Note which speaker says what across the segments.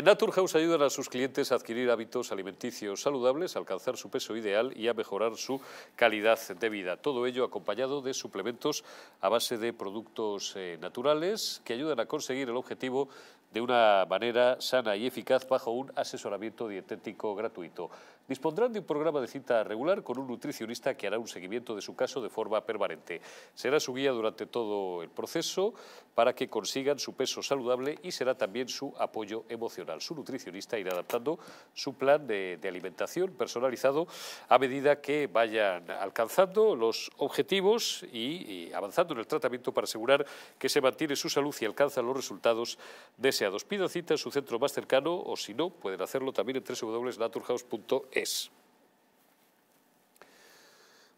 Speaker 1: En Naturhaus ayudan a sus clientes a adquirir hábitos alimenticios saludables, a alcanzar su peso ideal y a mejorar su calidad de vida. Todo ello acompañado de suplementos a base de productos eh, naturales que ayudan a conseguir el objetivo de una manera sana y eficaz bajo un asesoramiento dietético gratuito. Dispondrán de un programa de cita regular con un nutricionista que hará un seguimiento de su caso de forma permanente. Será su guía durante todo el proceso para que consigan su peso saludable y será también su apoyo emocional. Su nutricionista irá adaptando su plan de, alimentación personalizado a medida que vayan alcanzando los objetivos y, avanzando en el tratamiento para asegurar que se mantiene su salud y alcanzan los resultados deseados. Pidan cita en su centro más cercano o si no, pueden hacerlo también en www.naturhaus.es.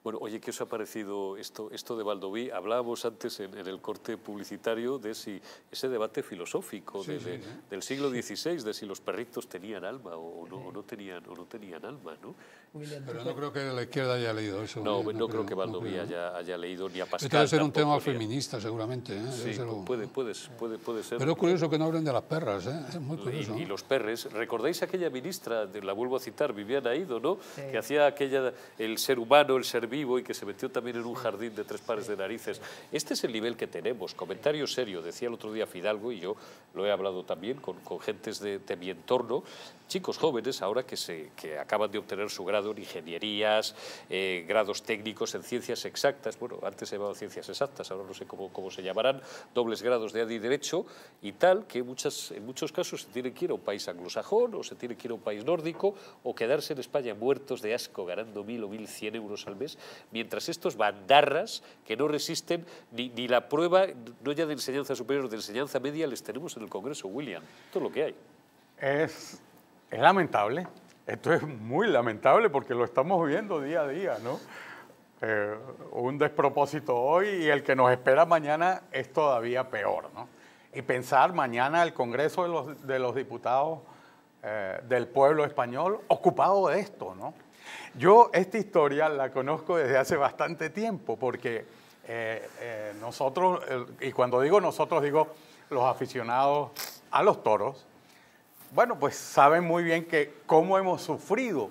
Speaker 1: Bueno, oye, ¿qué os ha parecido esto, esto de Valdoví? Hablábamos antes en, el corte publicitario de si ese debate filosófico del siglo XVI, de si los perritos tenían alma o no, no, tenían, o no tenían alma, ¿no?
Speaker 2: Pero no creo que la izquierda haya leído eso.
Speaker 1: No, no, creo, que Valdoví haya, haya, leído ni a Pascal.
Speaker 2: Este debe ser un tema feminista, seguramente. ¿eh?
Speaker 1: Sí, puede, puede, puede, puede, ser.
Speaker 2: Pero es curioso que no hablen de las perras, ¿eh? es muy curioso.
Speaker 1: Y, los perres, ¿recordáis aquella ministra, la vuelvo a citar, Viviana Ido, ¿no? Que hacía aquella, el ser humano, el ser vivo y que se metió también en un jardín de tres pares de narices. Este es el nivel que tenemos. Comentario serio, decía el otro día Fidalgo, y yo lo he hablado también con, con gentes de, de mi entorno, chicos jóvenes ahora que, se, que acaban de obtener su grado en ingenierías, eh, grados técnicos en ciencias exactas, bueno, antes se llamaban ciencias exactas, ahora no sé cómo, cómo se llamarán, dobles grados de AD y Derecho y tal, que muchas, en muchos casos se tiene que ir a un país anglosajón o se tiene que ir a un país nórdico o quedarse en España muertos de asco ganando mil o mil cien euros al mes, mientras estos bandarras que no resisten ni, ni la prueba, no ya de enseñanza superior, de enseñanza media, les tenemos en el Congreso, William. Todo lo que hay.
Speaker 3: Es es lamentable, esto es muy lamentable porque lo estamos viendo día a día, ¿no? Eh, un despropósito hoy y el que nos espera mañana es todavía peor, ¿no? Y pensar mañana el Congreso de los, de los Diputados eh, del pueblo español ocupado de esto, ¿no? Yo esta historia la conozco desde hace bastante tiempo porque eh, nosotros, y cuando digo nosotros digo los aficionados a los toros, bueno, pues saben muy bien que cómo hemos sufrido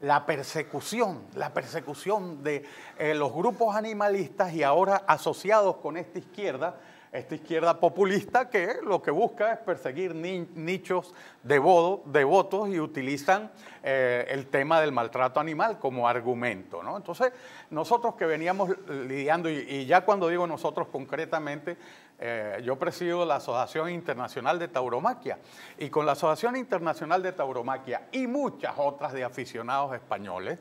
Speaker 3: la persecución, la persecución de eh, los grupos animalistas y ahora asociados con esta izquierda, esta izquierda populista que lo que busca es perseguir nichos de, votos y utilizan eh, el tema del maltrato animal como argumento. ¿no? Entonces, nosotros que veníamos lidiando, y ya cuando digo nosotros concretamente, eh, yo presido la Asociación Internacional de Tauromaquia y con la Asociación Internacional de Tauromaquia y muchas otras de aficionados españoles,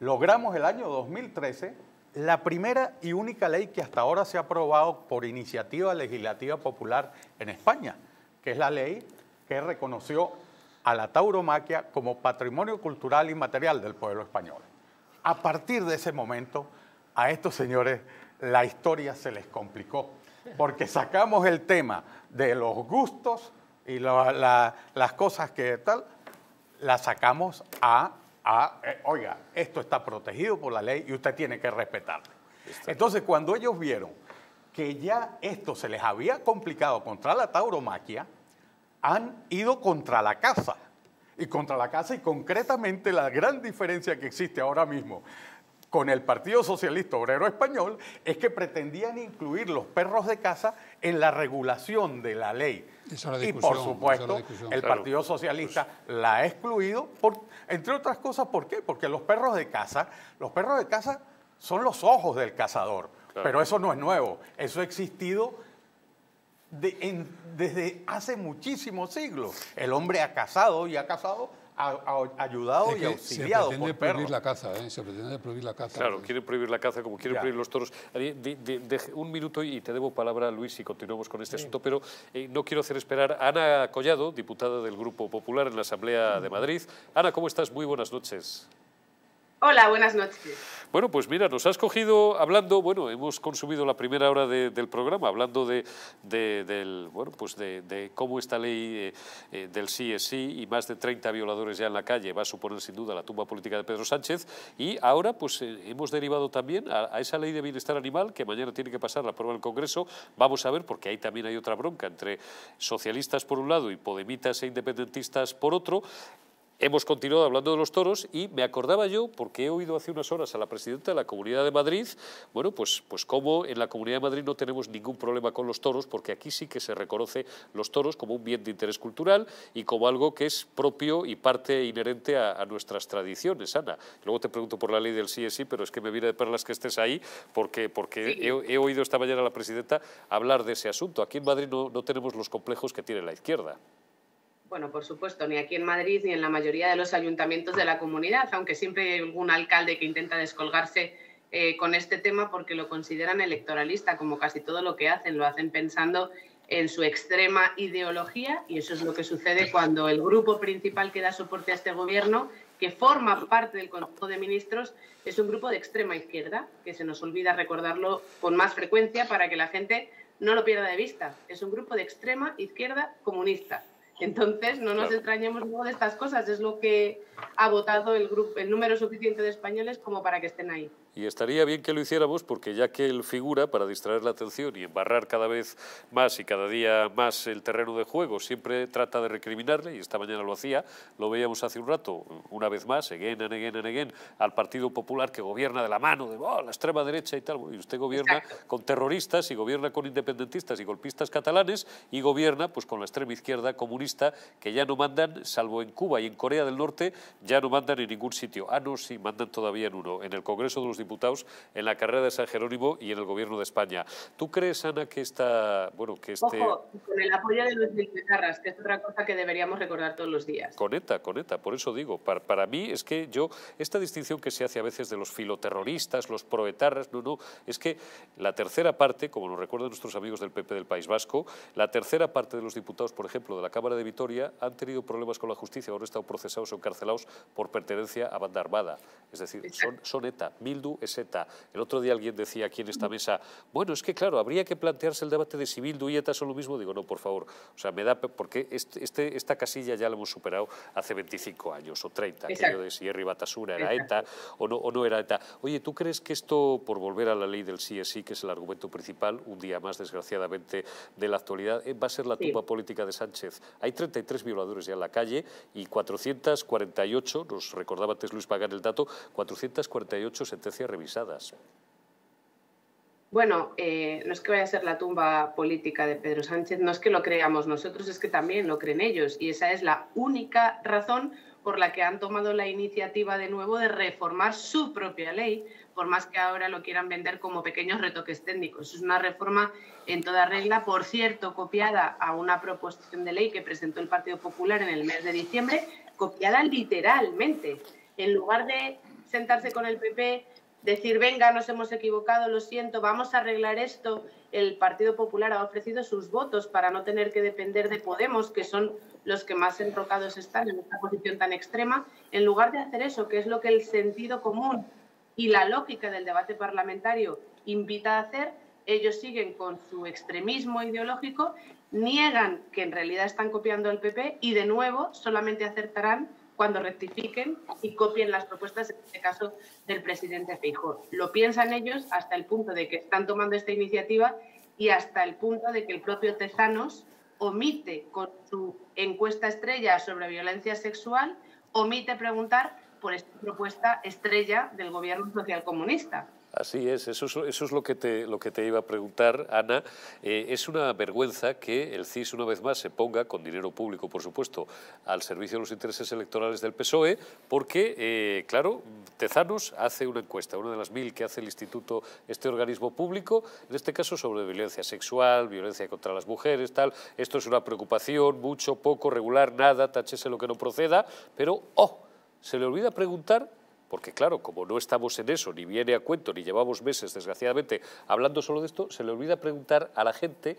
Speaker 3: logramos el año 2013 la primera y única ley que hasta ahora se ha aprobado por iniciativa legislativa popular en España, que es la ley que reconoció a la tauromaquia como patrimonio cultural y material del pueblo español. A partir de ese momento, a estos señores la historia se les complicó porque sacamos el tema de los gustos y las cosas que tal, la sacamos a, eh, oiga, esto está protegido por la ley y usted tiene que respetarlo. Entonces, cuando ellos vieron que ya esto se les había complicado contra la tauromaquia, han ido contra la casa. Y contra la casa y concretamente la gran diferencia que existe ahora mismo con el Partido Socialista Obrero Español es que pretendían incluir los perros de casa en la regulación de la ley. y por supuesto, el Partido Socialista la ha excluido, por, entre otras cosas, ¿por qué? Porque los perros de casa, los perros de casa son los ojos del cazador, pero eso no es nuevo, eso ha existido desde hace muchísimos siglos. El hombre ha cazado y ha cazado ayudado y auxiliado
Speaker 2: se pretende prohibir la caza, ¿eh? se pretende prohibir la caza.
Speaker 1: Claro, quieren prohibir la caza como quieren prohibir los toros. un minuto y te debo palabra, Luis, y continuamos con este asunto, pero eh, no quiero hacer esperar a Ana Collado, diputada del Grupo Popular en la Asamblea de Madrid. Ana, ¿cómo estás? Muy buenas noches.
Speaker 4: Hola, buenas noches.
Speaker 1: Bueno, pues mira, nos has cogido hablando, bueno, hemos consumido la primera hora del programa hablando de, bueno, pues de, cómo esta ley eh, eh, del sí es sí y más de 30 violadores ya en la calle va a suponer sin duda la tumba política de Pedro Sánchez y ahora pues eh, hemos derivado también a, a, esa ley de bienestar animal que mañana tiene que pasar la prueba del Congreso. Vamos a ver, porque ahí también hay otra bronca entre socialistas por un lado y podemitas e independentistas por otro, Hemos continuado hablando de los toros y me acordaba yo, porque he oído hace unas horas a la presidenta de la Comunidad de Madrid, bueno, pues, pues cómo en la Comunidad de Madrid no tenemos ningún problema con los toros, porque aquí sí que se reconoce los toros como un bien de interés cultural y como algo que es propio y parte inherente a, nuestras tradiciones, Ana. Luego te pregunto por la ley del sí es sí, pero es que me viene de perlas que estés ahí, porque, porque he, oído esta mañana a la presidenta hablar de ese asunto. Aquí en Madrid no tenemos los complejos que tiene la izquierda.
Speaker 4: Bueno, por supuesto, ni aquí en Madrid ni en la mayoría de los ayuntamientos de la comunidad, aunque siempre hay algún alcalde que intenta descolgarse eh, con este tema porque lo consideran electoralista, como casi todo lo que hacen, lo hacen pensando en su extrema ideología y eso es lo que sucede cuando el grupo principal que da soporte a este gobierno, que forma parte del Consejo de Ministros, es un grupo de extrema izquierda, que se nos olvida recordarlo con más frecuencia para que la gente no lo pierda de vista. Es un grupo de extrema izquierda comunista entonces, no nos extrañemos luego de estas cosas, es lo que ha votado el, grupo, el número suficiente de españoles como para que estén ahí.
Speaker 1: Y estaría bien que lo hiciéramos porque ya que él figura para distraer la atención y embarrar cada vez más y cada día más el terreno de juego, siempre trata de recriminarle, y esta mañana lo hacía, lo veíamos hace un rato, una vez más, again and again and again, al Partido Popular que gobierna de la mano de oh, la extrema derecha y tal. Y usted gobierna con terroristas y gobierna con independentistas y golpistas catalanes y gobierna pues con la extrema izquierda comunista que ya no mandan, salvo en Cuba y en Corea del Norte, ya no mandan en ningún sitio. Ah, no, sí, mandan todavía en uno, en el Congreso de los diputados, en la carrera de San Jerónimo y en el gobierno de España. ¿Tú crees, Ana, que esta, bueno, que este...
Speaker 4: Ojo, con el apoyo de los militares, que es otra cosa que deberíamos recordar todos los días.
Speaker 1: Con ETA, con ETA, por eso digo, para, para mí es que yo, esta distinción que se hace a veces de los filoterroristas, los proetarras, no, no, es que la tercera parte, como nos recuerdan nuestros amigos del PP del País Vasco, la tercera parte de los diputados, por ejemplo, de la Cámara de Vitoria, han tenido problemas con la justicia, ahora han estado procesados o encarcelados por pertenencia a banda armada. Es decir, son, son ETA, Mildu es ETA. El otro día alguien decía aquí en esta mesa, bueno, es que claro, habría que plantearse el debate de si Bildu y ETA son lo mismo. Digo, no, por favor, o sea, me da, porque este, este esta casilla ya la hemos superado hace 25 años o 30, aquello de si Herri Batasuna era ETA o no, o no era ETA. Oye, ¿tú crees que esto, por volver a la ley del sí es sí, que es el argumento principal, un día más, desgraciadamente, de la actualidad, eh, va a ser la tumba política de Sánchez? Hay 33 violadores ya en la calle y 448, nos recordaba antes Luis Pagar el dato, 448 sentencias revisadas.
Speaker 4: Bueno, eh, no es que vaya a ser la tumba política de Pedro Sánchez, no es que lo creamos nosotros, es que también lo creen ellos. Y esa es la única razón por la que han tomado la iniciativa de nuevo de reformar su propia ley, por más que ahora lo quieran vender como pequeños retoques técnicos. Es una reforma en toda regla, por cierto, copiada a una proposición de ley que presentó el Partido Popular en el mes de diciembre, copiada literalmente. En lugar de sentarse con el PP decir, venga, nos hemos equivocado, lo siento, vamos a arreglar esto. El Partido Popular ha ofrecido sus votos para no tener que depender de Podemos, que son los que más enrocados están en esta posición tan extrema. En lugar de hacer eso, que es lo que el sentido común y la lógica del debate parlamentario invita a hacer, ellos siguen con su extremismo ideológico, niegan que en realidad están copiando al PP y de nuevo solamente acertarán cuando rectifiquen y copien las propuestas, en este caso del presidente Feijóo. Lo piensan ellos hasta el punto de que están tomando esta iniciativa y hasta el punto de que el propio Tezanos omite con su encuesta estrella sobre violencia sexual, omite preguntar por esta propuesta estrella del gobierno socialcomunista.
Speaker 1: Así es, eso es, eso es lo, que te, lo que te iba a preguntar, Ana. Eh, es una vergüenza que el CIS una vez más se ponga, con dinero público por supuesto, al servicio de los intereses electorales del PSOE, porque, eh, claro, Tezanos hace una encuesta, una de las mil que hace el Instituto, este organismo público, en este caso sobre violencia sexual, violencia contra las mujeres, tal. Esto es una preocupación, mucho, poco, regular, nada, tachese lo que no proceda, pero, oh, se le olvida preguntar porque claro, como no estamos en eso, ni viene a cuento, ni llevamos meses, desgraciadamente, hablando solo de esto, se le olvida preguntar a la gente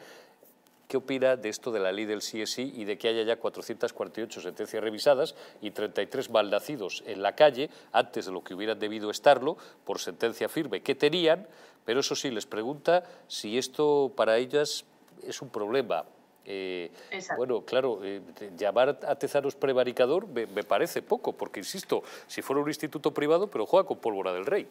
Speaker 1: ¿Qué opina de esto de la ley del sí y de que haya ya 448 sentencias revisadas y 33 malnacidos en la calle antes de lo que hubieran debido estarlo por sentencia firme que tenían? Pero eso sí, les pregunta si esto para ellas es un problema. Eh, bueno, claro, eh, llamar a Tezanos prevaricador me, me parece poco, porque insisto, si fuera un instituto privado, pero juega con pólvora del rey.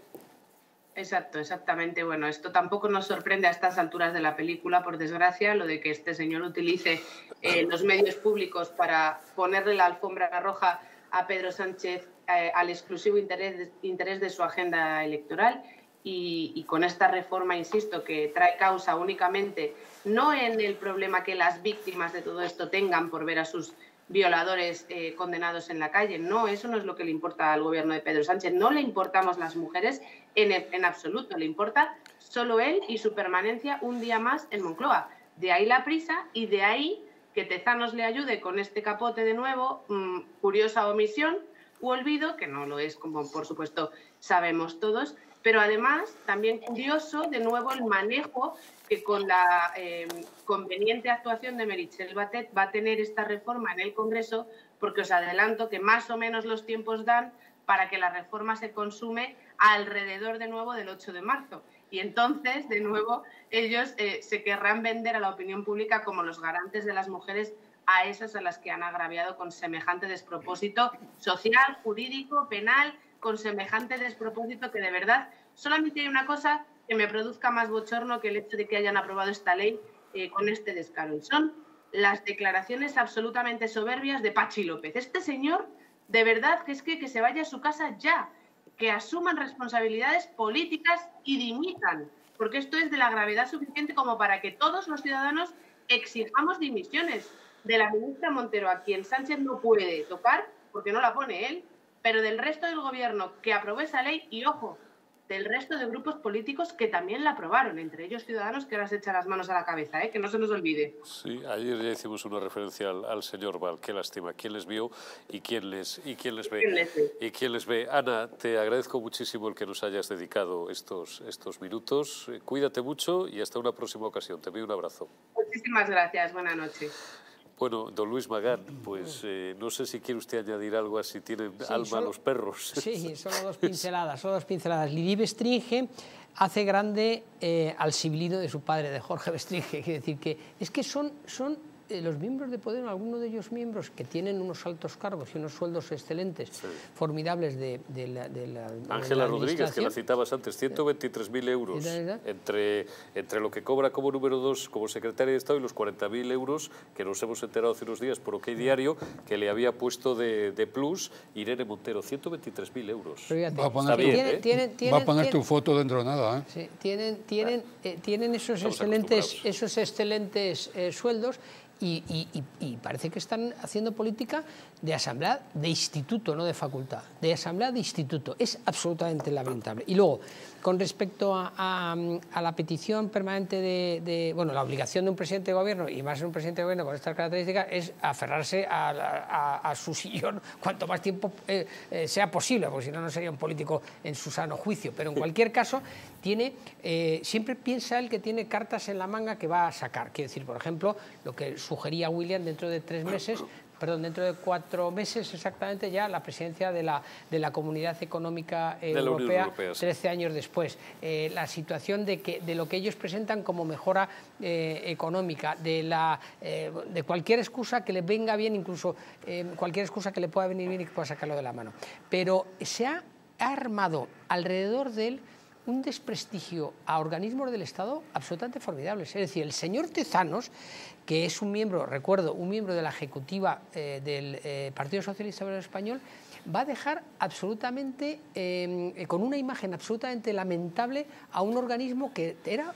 Speaker 4: Exacto, exactamente. Bueno, esto tampoco nos sorprende a estas alturas de la película, por desgracia, lo de que este señor utilice eh, los medios públicos para ponerle la alfombra roja a Pedro Sánchez eh, al exclusivo interés, interés de su agenda electoral. Y, con esta reforma, insisto, que trae causa únicamente no en el problema que las víctimas de todo esto tengan por ver a sus violadores eh, condenados en la calle. No, eso no es lo que le importa al gobierno de Pedro Sánchez. No le importamos las mujeres en, absoluto. Le importa solo él y su permanencia un día más en Moncloa. De ahí la prisa y de ahí que Tezanos le ayude con este capote de nuevo, mmm, curiosa omisión u olvido, que no lo es como por supuesto sabemos todos, pero además también curioso de nuevo el manejo que con la eh, conveniente actuación de Merichel Batet va a tener esta reforma en el Congreso, porque os adelanto que más o menos los tiempos dan para que la reforma se consume alrededor de nuevo del 8 de marzo. Y entonces, de nuevo, ellos eh, se querrán vender a la opinión pública como los garantes de las mujeres a esas a las que han agraviado con semejante despropósito social, jurídico, penal, con semejante despropósito que de verdad solamente hay una cosa que me produzca más bochorno que el hecho de que hayan aprobado esta ley eh, con este descaro. son las declaraciones absolutamente soberbias de Pachi López. Este señor, de verdad, que es que, que se vaya a su casa ya, que asuman responsabilidades políticas y dimitan, porque esto es de la gravedad suficiente como para que todos los ciudadanos exijamos dimisiones de la ministra Montero, a quien Sánchez no puede tocar, porque no la pone él, pero del resto del gobierno que aprobó esa ley, y ojo, del resto de grupos políticos que también la aprobaron, entre ellos Ciudadanos, que ahora se echan las manos a la cabeza, ¿eh? que no se nos olvide.
Speaker 1: Sí, ayer ya hicimos una referencia al, señor Val, qué lástima, quién les vio y quién les, y quién les ve. ¿Quién les ve? Y quién les ve. Ana, te agradezco muchísimo el que nos hayas dedicado estos, estos minutos. Cuídate mucho y hasta una próxima ocasión. Te envío un abrazo.
Speaker 4: Muchísimas gracias, buenas noches.
Speaker 1: Bueno, don Luis Magán, pues eh, no sé si quiere usted añadir algo a si tienen sí, alma solo, los perros.
Speaker 5: Sí, solo dos pinceladas, solo dos pinceladas. Lili Bestringe hace grande eh, al sibilido de su padre, de Jorge Bestringe, quiere decir que es que son, son eh, los miembros de Podemos, algunos de ellos miembros que tienen unos altos cargos y unos sueldos excelentes, sí. formidables de, de la... De la
Speaker 1: Ángela Rodríguez, que la citabas antes, 123.000 euros entre, entre lo que cobra como número dos como secretaria de Estado y los 40.000 euros que nos hemos enterado hace unos días por OK Diario que le había puesto de, de plus Irene Montero, 123.000 euros.
Speaker 2: Va a poner, tu, bien, ¿eh? tienen, tienen, va a poner tu foto dentro de nada. ¿eh?
Speaker 5: Sí, tienen, tienen, eh, tienen esos excelentes, esos excelentes eh, sueldos y, y, y, parece que están haciendo política de asamblea de instituto, no de facultad, de asamblea de instituto. Es absolutamente lamentable. Y luego, con respecto a, a, a la petición permanente de, de, bueno, la obligación de un presidente de gobierno, y más un presidente de gobierno con estas características, es aferrarse a su sillón cuanto más tiempo eh, eh, sea posible, porque si no, no sería un político en su sano juicio. Pero en cualquier caso, tiene, eh, siempre piensa él que tiene cartas en la manga que va a sacar. Quiero decir, por ejemplo, lo que sugería William dentro de tres meses perdón, dentro de cuatro meses exactamente ya la presidencia de la, de la Comunidad Económica eh, Europea, Europea, 13 años después. Eh, la situación de, que, de lo que ellos presentan como mejora eh, económica, de, la, de cualquier excusa que le venga bien, incluso cualquier excusa que le pueda venir bien y que pueda sacarlo de la mano. Pero se ha armado alrededor de él un desprestigio a organismos del Estado absolutamente formidables. Es decir, el señor Tezanos, que es un miembro, recuerdo, un miembro de la ejecutiva eh, del eh, Partido Socialista Obrero Español, va a dejar absolutamente, eh, con una imagen absolutamente lamentable a un organismo que era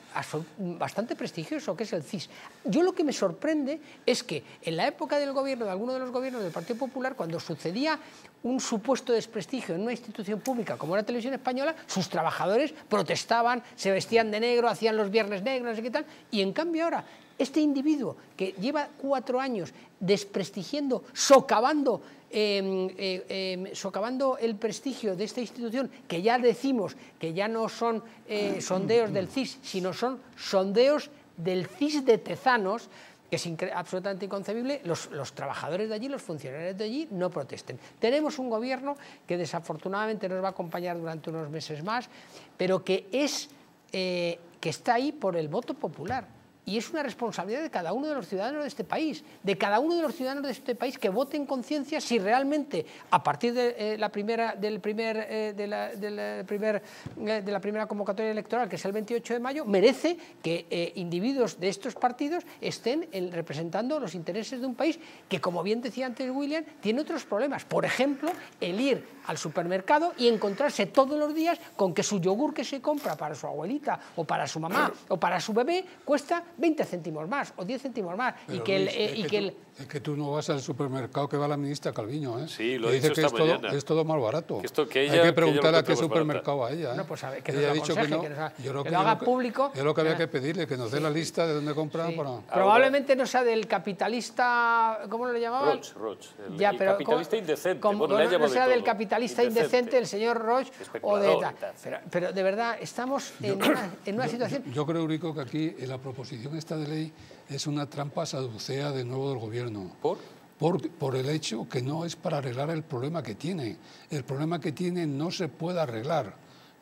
Speaker 5: bastante prestigioso, que es el CIS. Yo lo que me sorprende es que en la época del gobierno, de alguno de los gobiernos del Partido Popular, cuando sucedía un supuesto desprestigio en una institución pública como la televisión española, sus trabajadores protestaban, se vestían de negro, hacían los viernes negros y qué tal, y en cambio ahora este individuo que lleva cuatro años desprestigiando, socavando, eh, eh, eh, socavando el prestigio de esta institución, que ya decimos que ya no son eh, sondeos del CIS, sino son sondeos del CIS de Tezanos, que es absolutamente inconcebible, los, trabajadores de allí, los funcionarios de allí no protesten. Tenemos un gobierno que desafortunadamente nos va a acompañar durante unos meses más, pero que, es, eh, que está ahí por el voto popular y es una responsabilidad de cada uno de los ciudadanos de este país, de cada uno de los ciudadanos de este país que vote en conciencia si realmente a partir de eh, la primera del primer eh, primer, eh, de la primera convocatoria electoral que es el 28 de mayo merece que individuos de estos partidos estén representando los intereses de un país que como bien decía antes William tiene otros problemas, por ejemplo el ir al supermercado y encontrarse todos los días con que su yogur que se compra para su abuelita o para su mamá o para su bebé cuesta 20 céntimos más o 10 céntimos más. y que, el,
Speaker 2: eh,
Speaker 5: y que, el,
Speaker 2: es que tú no vas al supermercado que va la ministra Calviño, ¿eh?
Speaker 1: Sí, lo he dicho
Speaker 2: que
Speaker 1: esta
Speaker 2: es, todo, es todo más barato.
Speaker 1: Que esto, que ella,
Speaker 2: Hay que preguntarle a qué supermercado a ella. ¿eh?
Speaker 5: No, pues a ver, que
Speaker 2: ella
Speaker 5: ha
Speaker 2: dicho que, no,
Speaker 5: que, nos,
Speaker 2: yo
Speaker 5: que lo haga público.
Speaker 2: Es lo que había que pedirle, que nos dé la lista de dónde comprar. Para...
Speaker 5: Probablemente no sea del capitalista, ¿cómo lo llamaban?
Speaker 1: Roch, Roch. El,
Speaker 5: ya, pero,
Speaker 1: capitalista indecente.
Speaker 5: Como,
Speaker 1: bueno,
Speaker 5: no sea del capitalista indecente, el señor Roch o de ETA. Pero, pero, de verdad, estamos en, una, en una situación...
Speaker 2: Yo creo, Urico, que aquí en la proposición esta de ley es una trampa saducea de nuevo del gobierno.
Speaker 1: ¿Por?
Speaker 2: Por, por, el hecho que no es para arreglar el problema que tiene. El problema que tiene no se puede arreglar.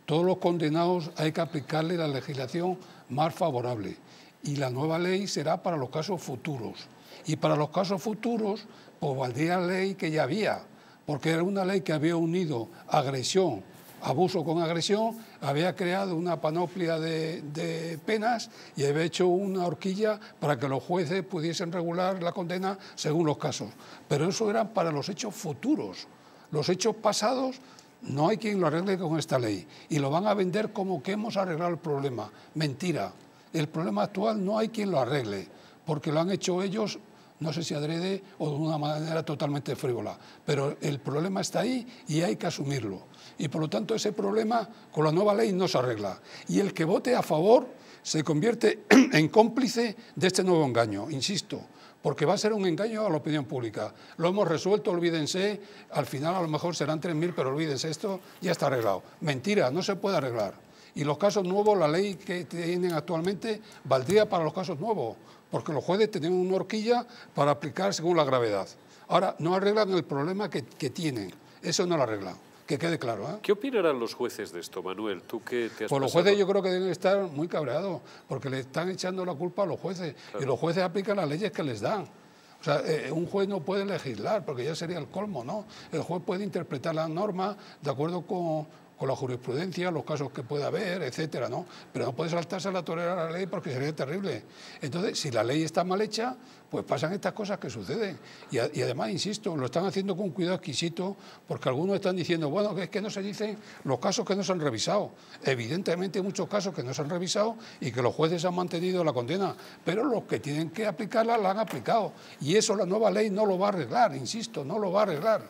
Speaker 2: Todos los condenados hay que aplicarle la legislación más favorable. Y la nueva ley será para los casos futuros. Y para los casos futuros, pues valdría la ley que ya había, porque era una ley que había unido agresión abuso con agresión, había creado una panoplia de, penas y había hecho una horquilla para que los jueces pudiesen regular la condena según los casos. Pero eso era para los hechos futuros. Los hechos pasados no hay quien lo arregle con esta ley y lo van a vender como que hemos arreglado el problema. Mentira. El problema actual no hay quien lo arregle porque lo han hecho ellos no sé si adrede o de una manera totalmente frívola, pero el problema está ahí y hay que asumirlo. Y por lo tanto ese problema con la nueva ley no se arregla. Y el que vote a favor se convierte en cómplice de este nuevo engaño, insisto, porque va a ser un engaño a la opinión pública. Lo hemos resuelto, olvídense, al final a lo mejor serán 3.000, pero olvídense, esto ya está arreglado. Mentira, no se puede arreglar. Y los casos nuevos, la ley que tienen actualmente, valdría para los casos nuevos porque los jueces tienen una horquilla para aplicar según la gravedad. Ahora, no arreglan el problema que, tienen, eso no lo arreglan. Que quede claro. ¿eh?
Speaker 1: ¿Qué opinarán los jueces de esto, Manuel? ¿Tú qué te has
Speaker 2: Pues los jueces yo creo que deben estar muy cabreados, porque le están echando la culpa a los jueces. Y los jueces aplican las leyes que les dan. O sea, eh, un juez no puede legislar, porque ya sería el colmo, ¿no? El juez puede interpretar la norma de acuerdo con, con la jurisprudencia, los casos que pueda haber, etcétera, ¿no? Pero no puede saltarse a la torera la ley porque sería terrible. Entonces, si la ley está mal hecha, pues pasan estas cosas que suceden. Y, además, insisto, lo están haciendo con cuidado exquisito porque algunos están diciendo, bueno, que es que no se dicen los casos que no se han revisado. Evidentemente hay muchos casos que no se han revisado y que los jueces han mantenido la condena, pero los que tienen que aplicarla la han aplicado. Y eso la nueva ley no lo va a arreglar, insisto, no lo va a arreglar.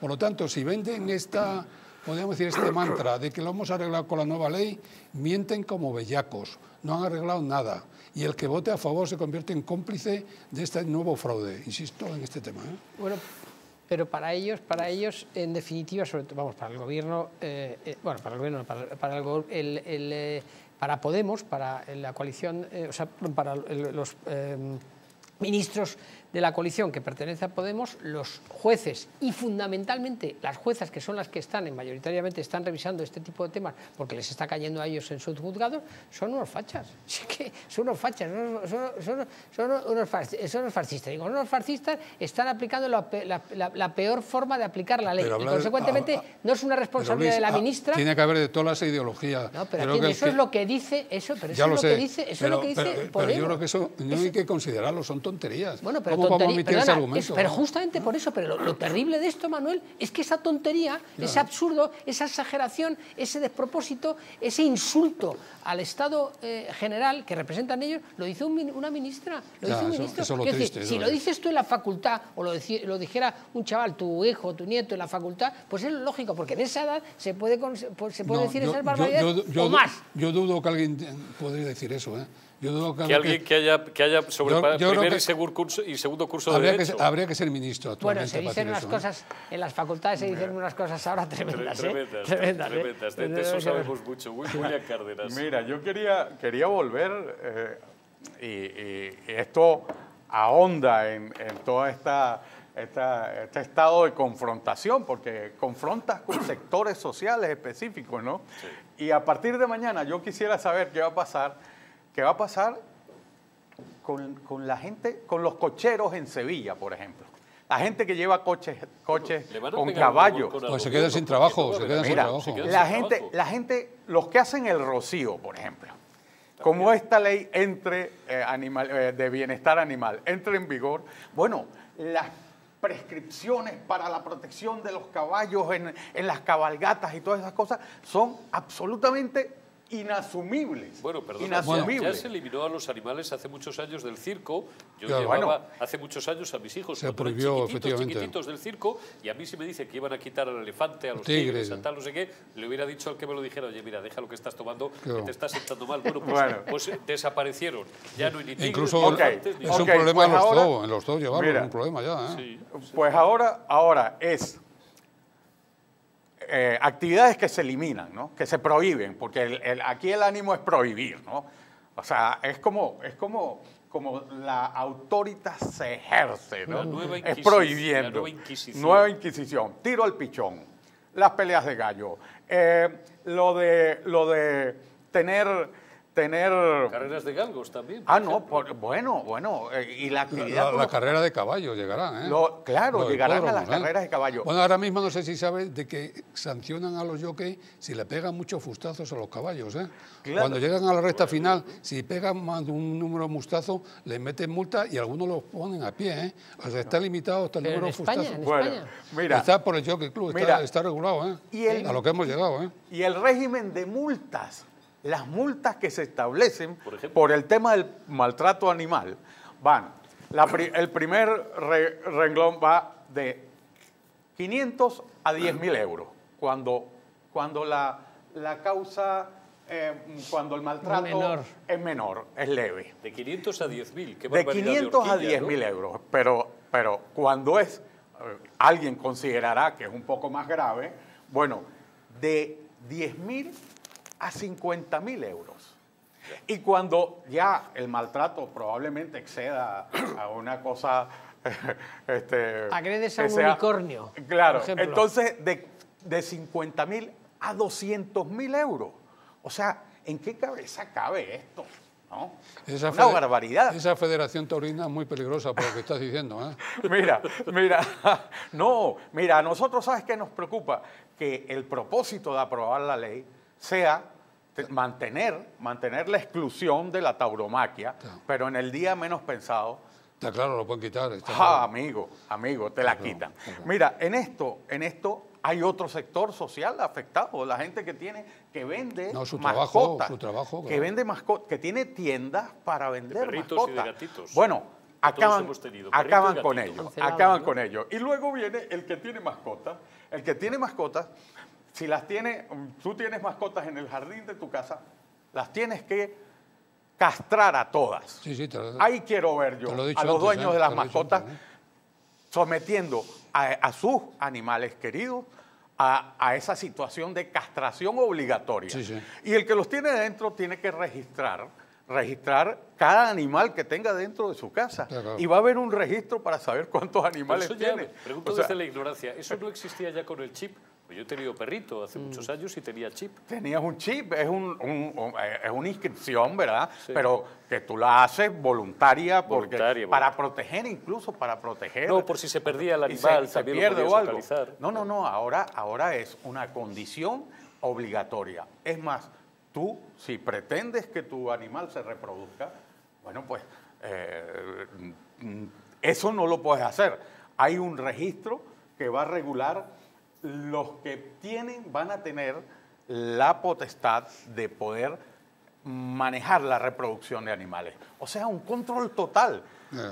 Speaker 2: Por lo tanto, si venden esta podríamos decir, este mantra de que lo hemos arreglado con la nueva ley, mienten como bellacos, no han arreglado nada. Y el que vote a favor se convierte en cómplice de este nuevo fraude, insisto en este tema. ¿eh?
Speaker 5: Bueno, pero para ellos, para ellos, en definitiva, sobre todo, vamos, para el gobierno, eh, eh, bueno, para el gobierno, para, el, para Podemos, para la coalición, o sea, para los ministros de la coalición que pertenece a Podemos, los jueces y fundamentalmente las juezas que son las que están, mayoritariamente están revisando este tipo de temas porque les está cayendo a ellos en sus juzgados, son unos fachas. son unos fachas, son, unos, fascistas. Digo, unos fascistas están aplicando la, peor forma de aplicar la ley. y consecuentemente ah, ah, no es una responsabilidad de la ah, ministra.
Speaker 2: Tiene que haber de todas las ideologías.
Speaker 5: No, pero, eso es lo que dice, eso, pero eso es lo que dice, eso es lo que dice
Speaker 2: pero, yo creo que eso no hay que considerarlo, son tonterías.
Speaker 5: Bueno, pero pero justamente por eso, pero lo, terrible de esto, Manuel, es que esa tontería, ese absurdo, esa exageración, ese despropósito, ese insulto al Estado eh, general que representan ellos, lo dice una ministra, lo dice un ministro. si lo dices tú en la facultad o lo, lo, dijera un chaval, tu hijo, tu nieto en la facultad, pues es lógico, porque en esa edad se puede, se puede decir esas barbaridades o más.
Speaker 2: Yo dudo que alguien podría decir eso, ¿eh?
Speaker 1: Que, alguien que, haya, que haya sobre el primer y, segundo curso, y segundo curso
Speaker 2: de
Speaker 1: Derecho.
Speaker 2: Que, habría que ser ministro actualmente.
Speaker 5: Bueno, se dicen unas
Speaker 2: ¿eh?
Speaker 5: cosas, en las facultades se dicen unas cosas ahora tremendas.
Speaker 1: Tremendas, ¿eh? tremendas. tremendas. De, eso sabemos mucho. William Cárdenas.
Speaker 3: Mira, yo quería, quería volver, eh, y, y, esto ahonda en, en todo esta, esta- este estado de confrontación, porque confrontas con sectores sociales específicos, ¿no? Y a partir de mañana yo quisiera saber qué va a pasar, qué va a pasar con, con la gente, con los cocheros en Sevilla, por ejemplo. La gente que lleva coches, coches con caballos.
Speaker 1: con
Speaker 2: Pues se quedan sin trabajo, se sin
Speaker 3: La
Speaker 1: sin
Speaker 3: gente,
Speaker 1: trabajo.
Speaker 3: la gente, los que hacen el rocío, por ejemplo, como esta ley entre eh, animal, eh, de bienestar animal entre en vigor, bueno, las prescripciones para la protección de los caballos en, en las cabalgatas y todas esas cosas son absolutamente inasumibles.
Speaker 1: Bueno, perdón,
Speaker 3: inasumibles.
Speaker 1: ya se eliminó a los animales hace muchos años del circo. Yo
Speaker 2: Claro.
Speaker 1: llevaba
Speaker 3: Bueno.
Speaker 1: hace muchos años a mis hijos
Speaker 2: Se prohibió,
Speaker 1: chiquititos,
Speaker 2: efectivamente.
Speaker 1: chiquititos del circo y a mí si me dice que iban a quitar al elefante, a los
Speaker 2: Tigres.
Speaker 1: tigres, a tal no sé qué, le hubiera dicho al que me lo dijera, oye, mira, deja lo que estás tomando,
Speaker 2: Claro.
Speaker 1: que te estás sentando mal. Bueno, pues,
Speaker 3: Bueno.
Speaker 1: pues, eh, desaparecieron. Ya no hay ni tigres,
Speaker 2: incluso
Speaker 1: ni
Speaker 3: Ok,
Speaker 1: elefantes, ni
Speaker 2: es
Speaker 3: ok,
Speaker 2: un problema
Speaker 3: pues
Speaker 2: en los
Speaker 3: ahora-
Speaker 2: zoos, en los zoos llevarlo,
Speaker 3: Mira.
Speaker 2: un problema ya. ¿eh?
Speaker 1: Sí.
Speaker 3: Pues ahora, ahora es eh, actividades que se eliminan, ¿no? que se prohíben, porque el- el- aquí el ánimo es prohibir. ¿no? O sea, es como, es como, como la autoridad se ejerce, ¿no?
Speaker 1: La nueva
Speaker 3: es prohibiendo.
Speaker 1: la nueva Inquisición.
Speaker 3: Nueva Inquisición, tiro al pichón, las peleas de gallo, eh, lo, de, lo de tener... tener
Speaker 1: Carreras de galgos también.
Speaker 3: Ah, no, por- bueno, bueno, eh, y la actividad...
Speaker 2: la- la carrera de caballos llegará, ¿eh?
Speaker 3: Lo- claro,
Speaker 2: Los
Speaker 3: llegarán a las
Speaker 2: ¿eh?
Speaker 3: carreras de caballo.
Speaker 2: Bueno, ahora mismo no sé si sabes de que sancionan a los jockeys si le pegan muchos fustazos a los caballos, ¿eh?
Speaker 3: Claro.
Speaker 2: Cuando llegan a la recta final, si pegan más de un número de mustazos, les meten multa y algunos los ponen a pie, ¿eh? O sea, está limitado hasta el
Speaker 5: Pero
Speaker 2: número de fustazos.
Speaker 3: Bueno, mira,
Speaker 2: Está por el Jockey Club, está,
Speaker 3: Mira.
Speaker 2: está regulado, ¿eh?
Speaker 3: Y el-
Speaker 2: A lo que hemos llegado, ¿eh?
Speaker 3: y el régimen de multas, las multas que se establecen
Speaker 1: Por
Speaker 3: el tema del maltrato animal, van, la pri- el primer re- renglón va de 500 a 10 mil euros, cuando, cuando la, la causa, eh, cuando el maltrato
Speaker 5: Menor.
Speaker 3: es menor, es leve.
Speaker 1: De 500 a 10.000. Qué
Speaker 3: de
Speaker 1: barbaridad
Speaker 3: 500 a
Speaker 1: horquilla,
Speaker 3: 10
Speaker 1: ¿no?
Speaker 3: mil euros. Pero, pero cuando es, eh, alguien considerará que es un poco más grave, bueno, de 10 mil a 50 mil euros. Y cuando ya el maltrato probablemente exceda a una cosa... este,
Speaker 5: Agredes a un unicornio,
Speaker 3: Claro,
Speaker 5: por ejemplo.
Speaker 3: entonces de, de 50 mil a 200 mil euros. O sea, ¿en qué cabeza cabe esto? ¿No?
Speaker 2: Esa
Speaker 3: Una barbaridad.
Speaker 2: Esa federación taurina es muy peligrosa por lo que estás diciendo, ¿eh?
Speaker 3: Mira, mira, no, mira, a nosotros, ¿sabes qué nos preocupa? Que el propósito de aprobar la ley sea mantener, mantener la exclusión de la tauromaquia, pero en el día menos pensado,
Speaker 2: Está claro, lo pueden quitar. está
Speaker 3: ah,
Speaker 2: claro.
Speaker 3: amigo, amigo, te la quitan. Mira, en esto, en esto hay otro sector social afectado, la gente que tiene, que vende
Speaker 2: No, su trabajo,
Speaker 3: mascotas,
Speaker 2: su trabajo,
Speaker 3: que vende mascotas, que tiene tiendas para vender
Speaker 1: perritos y de
Speaker 3: mascotas.
Speaker 1: gatitos.
Speaker 3: Bueno, acaban, acaban con
Speaker 5: Cancelado,
Speaker 3: acaban
Speaker 5: ¿no?
Speaker 3: con ellos. Y luego viene el que tiene mascotas. El que tiene mascotas, si las tiene, mm, tú tienes mascotas en el jardín de tu casa, las tienes que castrar a todas.
Speaker 2: Sí, sí, te lo-
Speaker 3: Ahí quiero ver yo
Speaker 2: lo
Speaker 3: a los
Speaker 2: antes,
Speaker 3: dueños
Speaker 2: ¿eh?
Speaker 3: de las mascotas
Speaker 2: antes, ¿eh?
Speaker 3: sometiendo a, a sus animales queridos a, a esa situación de castración obligatoria.
Speaker 2: Sí, sí.
Speaker 3: Y el que los tiene dentro tiene que registrar, registrar cada animal que tenga dentro de su casa.
Speaker 2: Claro.
Speaker 3: Y va a haber un registro para saber cuántos animales
Speaker 1: eso ya,
Speaker 3: tiene.
Speaker 1: pregunto
Speaker 3: O sea,
Speaker 1: desde la ignorancia, ¿eso no existía ya con el chip? Pues yo he tenido perrito hace muchos años y tenía chip.
Speaker 3: Tenías un chip, es, un, un- un- eh, es una inscripción, ¿verdad?
Speaker 1: Sí.
Speaker 3: Pero que tú la haces voluntaria, porque,
Speaker 1: Voluntaria,
Speaker 3: para
Speaker 1: voluntaria.
Speaker 3: proteger, incluso para proteger.
Speaker 1: No, por si se perdía el
Speaker 3: se-
Speaker 1: animal,
Speaker 3: se,
Speaker 1: también lo
Speaker 3: pierde o algo.
Speaker 1: localizar.
Speaker 3: No, no, no, ahora, ahora es una condición obligatoria. Es más, tú, si pretendes que tu animal se reproduzca, bueno, pues eh, mm, eso no lo puedes hacer. Hay un registro que va a regular los que tienen, van a tener la potestad de poder manejar la reproducción de animales. O sea, un control total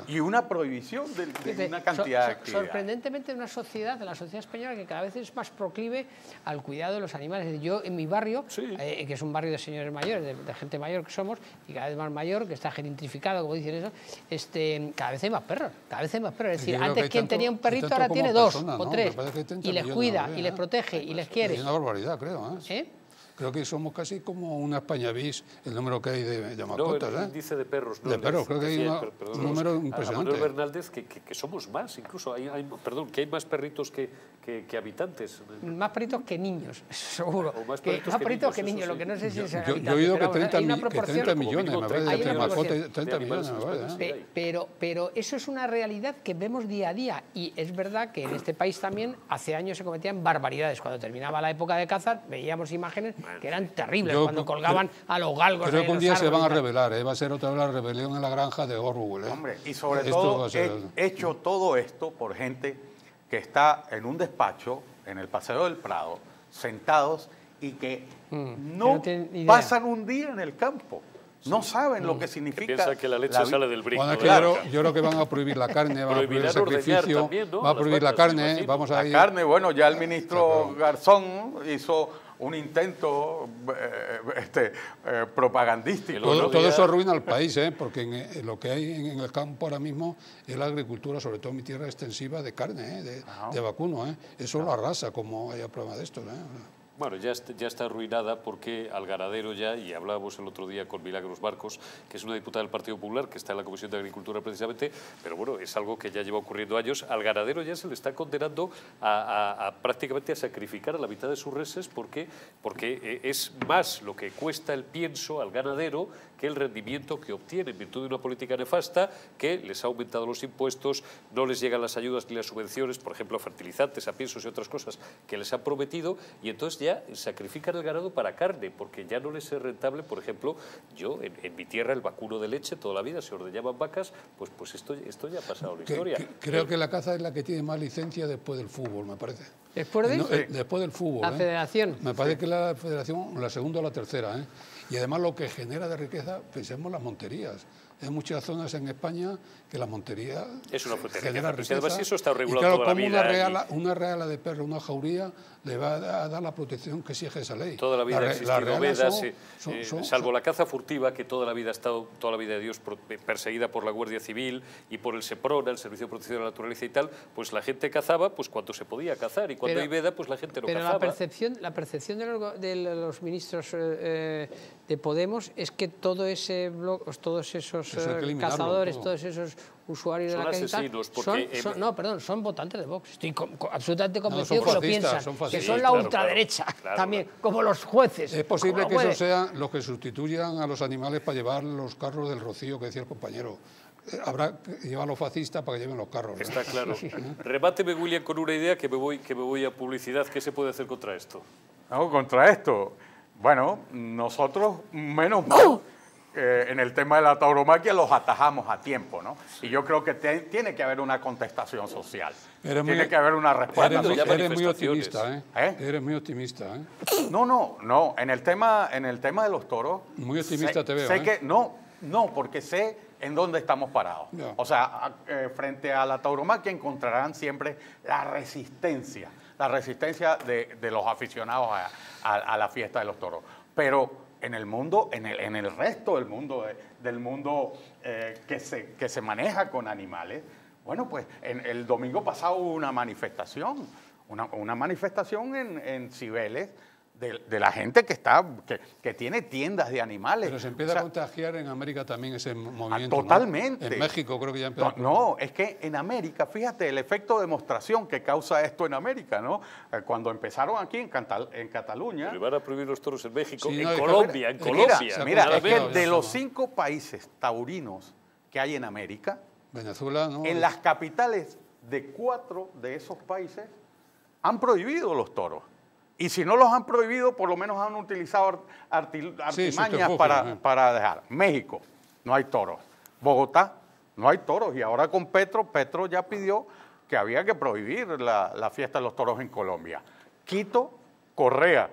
Speaker 3: Y una prohibición de, una
Speaker 5: so-
Speaker 3: cantidad de actividades.
Speaker 5: Sorprendentemente, una sociedad, la sociedad española, que cada vez es más proclive al cuidado de los animales. Yo, en mi barrio,
Speaker 1: Sí.
Speaker 5: eh, que es un barrio de señores mayores, de, de gente mayor que somos, y cada vez más mayor, que está gentrificado, como dicen eso, este, cada vez hay más perros, cada vez hay más perros. Es decir, antes quien
Speaker 2: tanto-
Speaker 5: tenía un perrito, ahora tiene dos o tres,
Speaker 2: Me parece que hay 30
Speaker 5: y les cuida, y les protege, y les quiere.
Speaker 2: Es una barbaridad, creo. ¿eh?
Speaker 5: ¿Eh?
Speaker 2: Creo que somos casi como una España bis, el número que hay de, de mascotas.
Speaker 1: No, el
Speaker 2: ¿eh?
Speaker 1: índice de perros. No
Speaker 2: de perros, creo que hay una,
Speaker 1: per- perdón,
Speaker 2: un número impresionante.
Speaker 1: Manuel Bernaldez, que, que- que somos más, incluso. Hay, hay- perdón, que hay más perritos que, que- que habitantes.
Speaker 5: Más perritos que niños, seguro.
Speaker 1: O más
Speaker 5: Que-
Speaker 1: perritos
Speaker 5: más
Speaker 1: que
Speaker 5: perritos
Speaker 1: niños,
Speaker 5: que niños, lo
Speaker 1: sí.
Speaker 5: que no sé si
Speaker 2: Yo,
Speaker 5: es
Speaker 2: yo- yo
Speaker 5: habitante,
Speaker 2: he oído que
Speaker 5: pero vamos,
Speaker 2: 30,
Speaker 5: hay una
Speaker 2: mi- que
Speaker 5: proporción-
Speaker 2: 30 millones, me parece,
Speaker 1: 30
Speaker 2: de
Speaker 5: de
Speaker 2: 30 millones, me ¿eh?
Speaker 5: Pero, pero eso es una realidad que vemos día a día y es verdad que en este país también hace años se cometían barbaridades. Cuando terminaba la época de caza veíamos imágenes que eran terribles
Speaker 2: Yo
Speaker 5: cuando
Speaker 2: creo-
Speaker 5: colgaban a los galgos.
Speaker 2: Creo que un día se van a revelar, ¿eh? va a ser otra vez la rebelión en la granja de Orwell. ¿eh?
Speaker 3: Hombre, y sobre
Speaker 2: Esto
Speaker 3: todo
Speaker 2: ser-
Speaker 3: he hecho todo esto por gente que está en un despacho en el Paseo del Prado, sentados y que
Speaker 5: que
Speaker 3: no,
Speaker 5: no tienen idea.
Speaker 3: pasan un día en el campo. No saben lo que significa.
Speaker 1: Piensa que la leche
Speaker 3: vi-
Speaker 1: sale del brinco.
Speaker 2: Bueno, que yo, creo, yo creo que van a prohibir la carne, van a prohibir el sacrificio,
Speaker 1: también, ¿no?
Speaker 2: va a prohibir la
Speaker 1: me
Speaker 2: carne, vamos a
Speaker 3: La
Speaker 2: ir...
Speaker 3: carne, bueno, ya el ministro Garzón hizo un intento eh, este, eh, propagandístico.
Speaker 2: Todo, todo eso arruina al país, ¿eh? porque en, en lo que hay en, en el campo ahora mismo es la agricultura, sobre todo en mi tierra extensiva, de carne, ¿eh? de, de vacuno. ¿eh? Eso lo arrasa como haya prueba de esto.
Speaker 1: Bueno, ya, est- ya está arruinada porque al ganadero ya, y hablábamos el otro día con Milagros Marcos, que es una diputada del Partido Popular, que está en la Comisión de Agricultura precisamente, pero bueno, es algo que ya lleva ocurriendo años. Al ganadero ya se le está condenando a, a- a prácticamente a sacrificar a la mitad de sus reses porque, porque eh, es más lo que cuesta el pienso al ganadero que el rendimiento que obtiene en virtud de una política nefasta que les ha aumentado los impuestos, no les llegan las ayudas ni las subvenciones, por ejemplo, a fertilizantes, a piensos y otras cosas que les han prometido, y entonces ya sacrifican el ganado para carne, porque ya no les es rentable, por ejemplo, yo en, en mi tierra el vacuno de leche toda la vida se ordeñaban vacas, pues, pues esto, esto ya ha pasado la historia.
Speaker 2: que- creo que la caza es la que tiene más licencia después del fútbol, me parece.
Speaker 5: ¿Después de?
Speaker 2: No, eh, después del fútbol.
Speaker 5: La
Speaker 2: ¿eh?
Speaker 5: federación.
Speaker 2: Me parece que la federación, la segunda o la tercera. ¿eh? Y además lo que genera de riqueza, pensemos las monterías. Hay muchas zonas en España que la montería
Speaker 1: Es una
Speaker 2: genera
Speaker 1: riqueza, pero además eso está
Speaker 2: Y
Speaker 1: regulado
Speaker 2: claro,
Speaker 1: toda la
Speaker 2: como
Speaker 1: vida
Speaker 2: Una
Speaker 1: y-
Speaker 2: una reala de perro, una jauría, le va a dar la protección que exige esa ley.
Speaker 1: Toda la vida ha existido vedas,
Speaker 2: son-
Speaker 1: eh,
Speaker 2: son- son-
Speaker 1: salvo la caza furtiva, que toda la vida ha estado, toda la vida de Dios, eh, perseguida por la Guardia Civil y por el SEPRONA, el Servicio de Protección de la Naturaleza y tal, pues la gente cazaba pues cuando se podía cazar y cuando
Speaker 5: Pero-
Speaker 1: hay veda, pues la gente no
Speaker 5: Pero
Speaker 1: cazaba.
Speaker 5: la percepción, la percepción de los, de los ministros eh, de Podemos es que todo ese blo- todos esos Eh,
Speaker 2: eliminarlo
Speaker 5: cazadores,
Speaker 2: todo.
Speaker 5: todos esos usuarios
Speaker 1: Son
Speaker 5: de la calle y tal,
Speaker 1: asesinos,
Speaker 5: son-
Speaker 1: porque,
Speaker 5: son- no, perdón, son votantes de Vox. Estoy absolutamente convencido que lo piensan,
Speaker 2: son
Speaker 5: que son la
Speaker 1: claro,
Speaker 5: ultraderecha
Speaker 1: claro, claro,
Speaker 5: también, como los jueces.
Speaker 2: Es posible que
Speaker 5: los
Speaker 2: eso
Speaker 5: jueces.
Speaker 2: sea los que sustituyan a los animales para llevar los carros del rocío que decía el compañero. Eh, Habrá que llevar a los fascistas para que lleven los carros. ¿no?
Speaker 1: Está claro. Remáteme, William, con una idea que me voy, que me voy a publicidad. ¿Qué se puede hacer contra esto?
Speaker 3: No, contra esto. Bueno, nosotros, menos mal, eh, en el tema de la tauromaquia los atajamos a tiempo, ¿no? Y yo creo que te- tiene que haber una contestación social.
Speaker 2: Eres
Speaker 3: tiene
Speaker 2: muy-
Speaker 3: que haber una respuesta
Speaker 2: Eres,
Speaker 3: social.
Speaker 2: eres muy optimista, ¿eh?
Speaker 3: ¿Eh?
Speaker 2: Eres muy optimista, ¿eh?
Speaker 3: No, no, no. En el tema, en el tema de los toros.
Speaker 2: Muy optimista
Speaker 3: sé-
Speaker 2: te veo,
Speaker 3: Sé
Speaker 2: ¿eh?
Speaker 3: que no, no, porque sé en dónde estamos parados. O sea, a- eh, frente a la tauromaquia encontrarán siempre la resistencia, la resistencia de, de los aficionados a, a- a la fiesta de los toros. Pero en el mundo, en el, en el resto del mundo, de- del mundo eh, que, se, que se maneja con animales, bueno, pues en, el domingo pasado hubo una manifestación, una, una manifestación en, en Cibeles de, de la gente que está que, que tiene tiendas de animales.
Speaker 2: Pero se empieza
Speaker 3: O sea,
Speaker 2: a contagiar en América también ese movimiento. ¿no?
Speaker 3: totalmente.
Speaker 2: En México creo que ya
Speaker 3: no,
Speaker 2: empieza.
Speaker 3: no, es que en América, fíjate, el efecto de demostración que causa esto en América, ¿no? Eh, Cuando empezaron aquí en, Cantal- en Cataluña,
Speaker 1: Le van a prohibir los toros en México,
Speaker 2: Sí,
Speaker 1: en
Speaker 2: no,
Speaker 1: Colombia, en Colombia.
Speaker 3: mira, es que
Speaker 2: de
Speaker 3: los
Speaker 2: ¿no?
Speaker 3: cinco países taurinos que hay en América,
Speaker 2: Venezuela, ¿no?
Speaker 3: en las capitales de cuatro de esos países han prohibido los toros. Y si no los han prohibido, por lo menos han utilizado
Speaker 2: Sí,
Speaker 3: artimañas para, para dejar. México, no hay toros. Bogotá, no hay toros. Y ahora con Petro, Petro ya pidió que había que prohibir la, la fiesta de los toros en Colombia. Quito, Correa,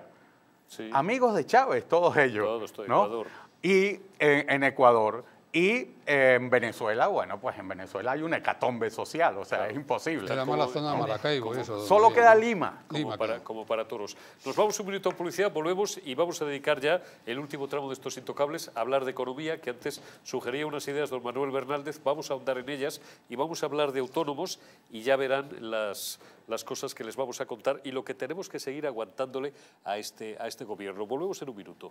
Speaker 1: Sí.
Speaker 3: amigos de Chávez, todos ellos.
Speaker 1: Todos, todo
Speaker 3: ¿no?
Speaker 1: Ecuador.
Speaker 3: Y en, en Ecuador. Y en Venezuela, bueno, pues en Venezuela hay una hecatombe social, o sea, es imposible.
Speaker 2: Más la zona de Maracaibo, eso.
Speaker 3: Solo queda Lima.
Speaker 1: Como, para, como para toros. Nos vamos un minuto a publicidad, volvemos y vamos a dedicar ya el último tramo de estos intocables a hablar de economía, que antes sugería unas ideas don Manuel Bernaldez, vamos a ahondar en ellas y vamos a hablar de autónomos y ya verán las, las cosas que les vamos a contar y lo que tenemos que seguir aguantándole a este, a este gobierno. Volvemos en un minuto.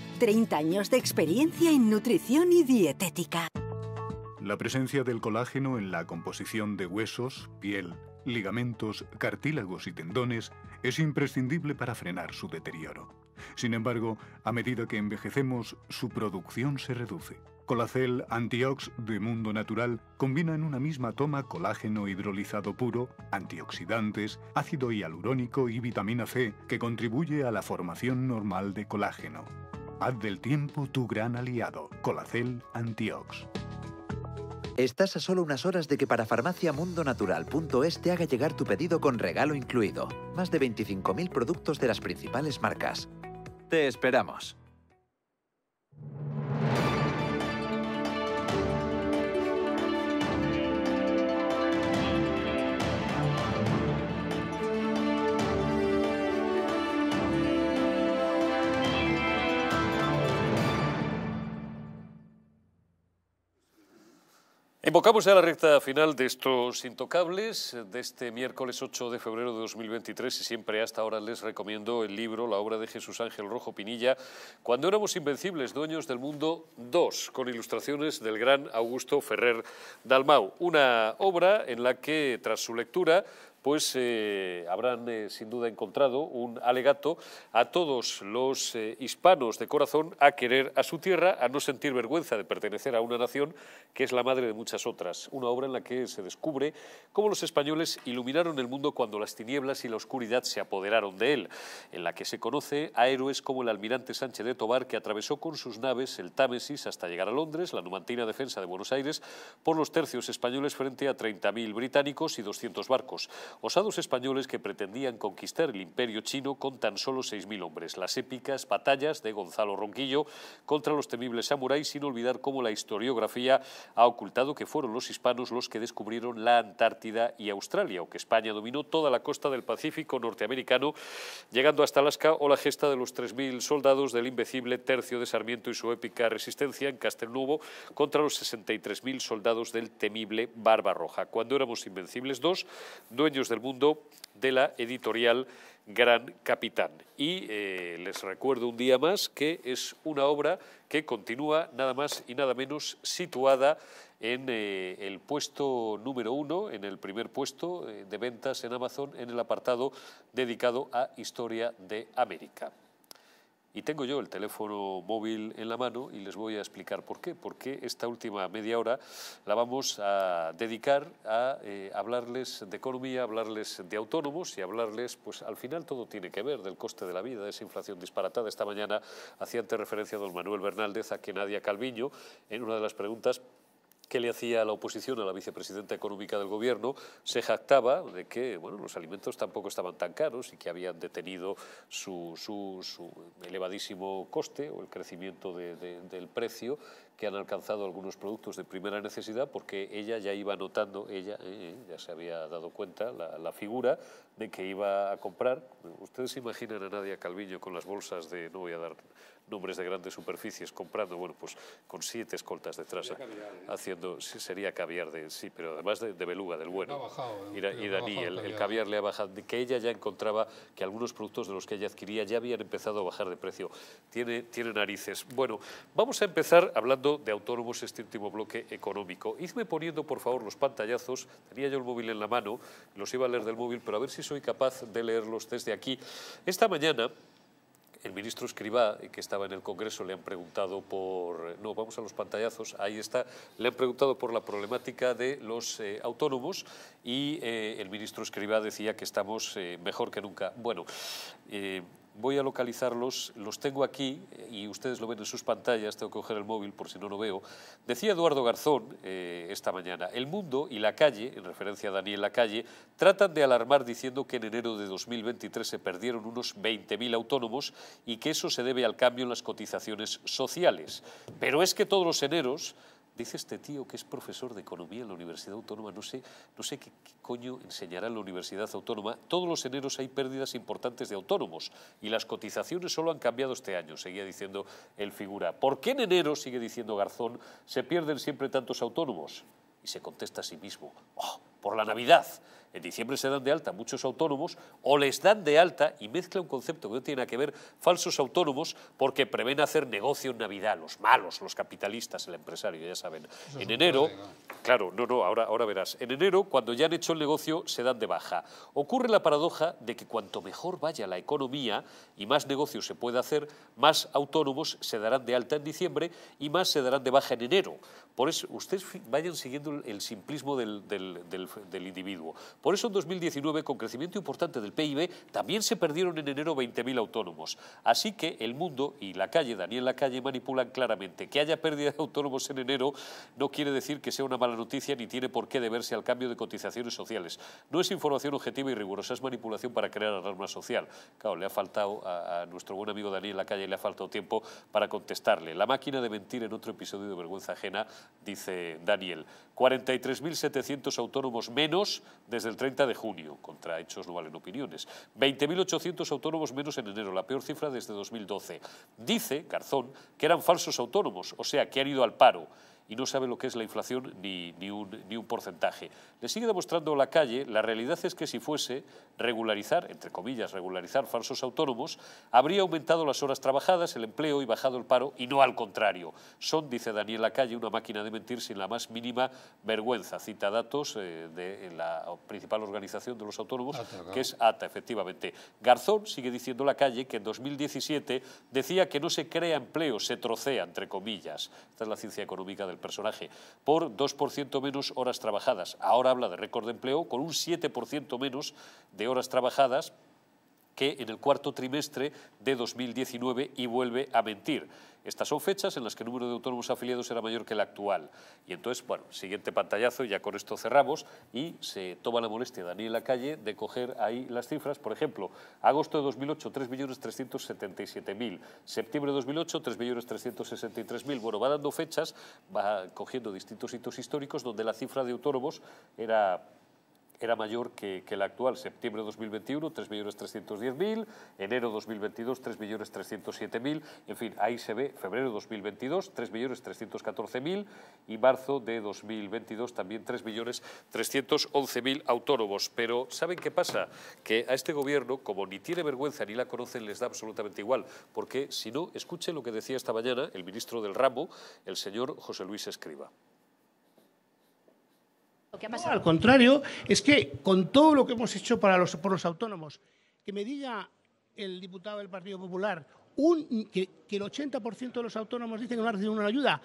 Speaker 6: 30 años de experiencia en nutrición y dietética.
Speaker 7: La presencia del colágeno en la composición de huesos, piel, ligamentos, cartílagos y tendones es imprescindible para frenar su deterioro. Sin embargo, a medida que envejecemos, su producción se reduce. Colacel Antiox de Mundo Natural combina en una misma toma colágeno hidrolizado puro, antioxidantes, ácido hialurónico y vitamina C que contribuye a la formación normal de colágeno. Haz del tiempo tu gran aliado. Colacel Antiox.
Speaker 8: Estás a solo unas horas de que para farmaciamundonatural.es te haga llegar tu pedido con regalo incluido. Más de 25.000 productos de las principales marcas. Te esperamos.
Speaker 1: Invocamos ya la recta final de estos intocables de este miércoles 8 de febrero de 2023 y siempre hasta ahora les recomiendo el libro, la obra de Jesús Ángel Rojo Pinilla, Cuando éramos invencibles, dueños del mundo 2, con ilustraciones del gran Augusto Ferrer Dalmau. Una obra en la que tras su lectura pues eh, habrán eh, sin duda encontrado un alegato a todos los eh, hispanos de corazón a querer a su tierra, a no sentir vergüenza de pertenecer a una nación que es la madre de muchas otras. Una obra en la que se descubre cómo los españoles iluminaron el mundo cuando las tinieblas y la oscuridad se apoderaron de él, en la que se conoce a héroes como el almirante Sánchez de Tobar, que atravesó con sus naves el Támesis hasta llegar a Londres, la numantina defensa de Buenos Aires, por los tercios españoles frente a 30.000 británicos y 200 barcos osados españoles que pretendían conquistar el imperio chino con tan solo 6.000 hombres. Las épicas batallas de Gonzalo Ronquillo contra los temibles samuráis, sin olvidar cómo la historiografía ha ocultado que fueron los hispanos los que descubrieron la Antártida y Australia, aunque España dominó toda la costa del Pacífico norteamericano, llegando hasta Alaska o la gesta de los 3.000 soldados del invencible Tercio de Sarmiento y su épica resistencia en Castelnuovo contra los 63.000 soldados del temible Barbarroja. Cuando éramos invencibles dos, dueños del mundo de la editorial Gran Capitán. Y eh, les recuerdo un día más que es una obra que continúa nada más y nada menos situada en eh, el puesto número uno, en el primer puesto eh, de ventas en Amazon, en el apartado dedicado a Historia de América. Y tengo yo el teléfono móvil en la mano y les voy a explicar por qué. Porque esta última media hora la vamos a dedicar a eh, hablarles de economía, hablarles de autónomos y hablarles, pues al final todo tiene que ver del coste de la vida, de esa inflación disparatada. Esta mañana hacía ante referencia a don Manuel Bernaldez a que Nadia Calviño, en una de las preguntas, que le hacía la oposición, a la vicepresidenta económica del gobierno, se jactaba de que bueno, los alimentos tampoco estaban tan caros y que habían detenido su, elevadísimo coste o el crecimiento del precio que han alcanzado algunos productos de primera necesidad porque ella ya iba notando, ella eh, ya se había dado cuenta, la, figura de que iba a comprar. Ustedes imaginan a Nadia Calviño con las bolsas de, no voy a dar nombres de grandes superficies comprando, bueno, pues con siete escoltas detrás, ¿eh? haciendo, sí, sería caviar de, sí, pero además de, beluga, del bueno.
Speaker 2: Bajado,
Speaker 1: y, y Dani, el, caviar. le ha bajado, que ella ya encontraba que algunos productos de los que ella adquiría ya habían empezado a bajar de precio. Tiene, tiene narices. Bueno, vamos a empezar hablando de autónomos, este último bloque económico. Idme poniendo, por favor, los pantallazos. Tenía yo el móvil en la mano, los iba a leer del móvil, pero a ver si soy capaz de leerlos desde aquí. Esta mañana el ministro Escribá, que estaba en el Congreso, le han preguntado por... No, vamos a los pantallazos, ahí está. Le han preguntado por la problemática de los eh, autónomos y eh, el ministro Escribá decía que estamos eh, mejor que nunca. Bueno, voy a localizarlos, los tengo aquí y ustedes lo ven en sus pantallas, tengo que coger el móvil por si no lo veo. Decía Eduardo Garzón eh, esta mañana, el mundo y la calle, en referencia a Daniel Lacalle, tratan de alarmar diciendo que en enero de 2023 se perdieron unos 20.000 autónomos y que eso se debe al cambio en las cotizaciones sociales. Pero es que todos los eneros Dice este tío que es profesor de economía en la Universidad Autónoma, no sé, no sé qué, coño enseñará en la Universidad Autónoma. Todos los eneros hay pérdidas importantes de autónomos y las cotizaciones solo han cambiado este año, seguía diciendo el figura. ¿Por qué en enero, sigue diciendo Garzón, se pierden siempre tantos autónomos? Y se contesta a sí mismo, oh, por la Navidad. En diciembre se dan de alta muchos autónomos o les dan de alta y mezcla un concepto que no tiene nada que ver, falsos autónomos, porque prevén hacer negocio en Navidad, los malos, los capitalistas, el empresario, ya saben. en enero, claro, no, no, ahora, ahora verás. En enero, cuando ya han hecho el negocio, se dan de baja. Ocurre la paradoja de que cuanto mejor vaya la economía y más negocio se puede hacer, más autónomos se darán de alta en diciembre y más se darán de baja en enero. Por eso, ustedes vayan siguiendo el simplismo del, del individuo. Por eso en 2019, con crecimiento importante del PIB, también se perdieron en enero 20.000 autónomos. Así que el mundo y la calle, Daniel Lacalle, manipulan claramente. Que haya pérdida de autónomos en enero no quiere decir que sea una mala noticia ni tiene por qué deberse al cambio de cotizaciones sociales. No es información objetiva y rigurosa, es manipulación para crear alarma social. Claro, le ha faltado a, nuestro buen amigo Daniel Lacalle, le ha faltado tiempo para contestarle. La máquina de mentir en otro episodio de Vergüenza Ajena, dice Daniel. 43.700 autónomos menos desde el 30 de junio. Contra hechos no valen opiniones. 20.800 autónomos menos en enero, la peor cifra desde 2012. Dice Garzón que eran falsos autónomos, o sea, que han ido al paro y no sabe lo que es la inflación ni, ni, un, ni, un, porcentaje. Le sigue demostrando la calle, la realidad es que si fuese regularizar, entre comillas, regularizar falsos autónomos, habría aumentado las horas trabajadas, el empleo y bajado el paro, y no al contrario. Son, dice Daniel Lacalle, una máquina de mentir sin la más mínima vergüenza. Cita datos eh, de la principal organización de los autónomos, que es ATA, efectivamente. Garzón sigue diciendo la calle que en 2017 decía que no se crea empleo, se trocea, entre comillas. Esta es la ciencia económica del personaje, por 2% menos horas trabajadas. Ahora habla de récord de empleo con un 7% menos de horas trabajadas que en el cuarto trimestre de 2019 y vuelve a mentir. Estas son fechas en las que el número de autónomos afiliados era mayor que el actual. Y entonces, bueno, siguiente pantallazo, ya con esto cerramos, y se toma la molestia Daniel Lacalle de coger ahí las cifras. Por ejemplo, agosto de 2008, 3.377.000. Septiembre de 2008, 3.363.000. Bueno, va dando fechas, va cogiendo distintos hitos históricos donde la cifra de autónomos era era mayor que, la actual. Septiembre de 2021, 3.310.000, enero 2022, 3.307.000, en fin, ahí se ve, febrero de 2022, 3.314.000 y marzo de 2022 también 3.311.000 autónomos. Pero ¿saben qué pasa? Que a este gobierno, como ni tiene vergüenza ni la conocen, les da absolutamente igual, porque si no, escuche lo que decía esta mañana el ministro del ramo, el señor José Luis Escriba.
Speaker 9: Al contrario, es que con todo lo que hemos hecho para los, por los autónomos, que me diga el diputado del Partido Popular un, que, el 80% de los autónomos dicen que no han recibido una ayuda,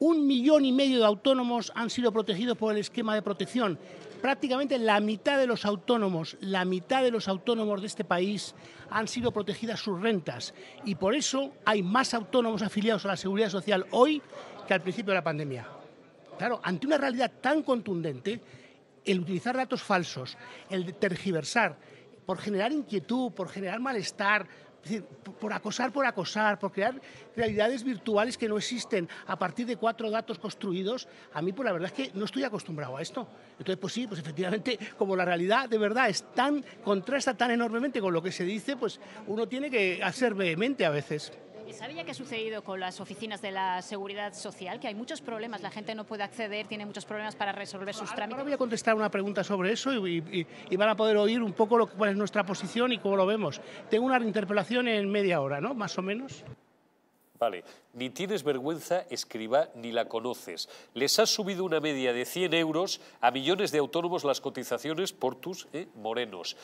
Speaker 9: un millón y medio de autónomos han sido protegidos por el esquema de protección. Prácticamente la mitad de los autónomos, la mitad de los autónomos de este país han sido protegidas sus rentas y por eso hay más autónomos afiliados a la seguridad social hoy que al principio de la pandemia. Claro, ante una realidad tan contundente, el utilizar datos falsos, el tergiversar, por generar inquietud, por generar malestar, por acosar, por acosar, por crear realidades virtuales que no existen a partir de cuatro datos construidos, a mí, pues la verdad es que no estoy acostumbrado a esto. Entonces, pues sí, pues efectivamente, como la realidad de verdad es tan, contrasta tan enormemente con lo que se dice, pues uno tiene que ser vehemente a veces.
Speaker 10: ¿Sabía qué ha sucedido con las oficinas de la Seguridad Social? Que hay muchos problemas, la gente no puede acceder, tiene muchos problemas para resolver sus trámites.
Speaker 9: Ahora voy a contestar una pregunta sobre eso y, van a poder oír un poco lo, cuál es nuestra posición y cómo lo vemos. Tengo una interpelación en media hora, ¿no? Más o menos.
Speaker 1: Vale, ni tienes vergüenza, escriba, ni la conoces. Les has subido una media de 100 euros a millones de autónomos las cotizaciones por tus eh, morenos.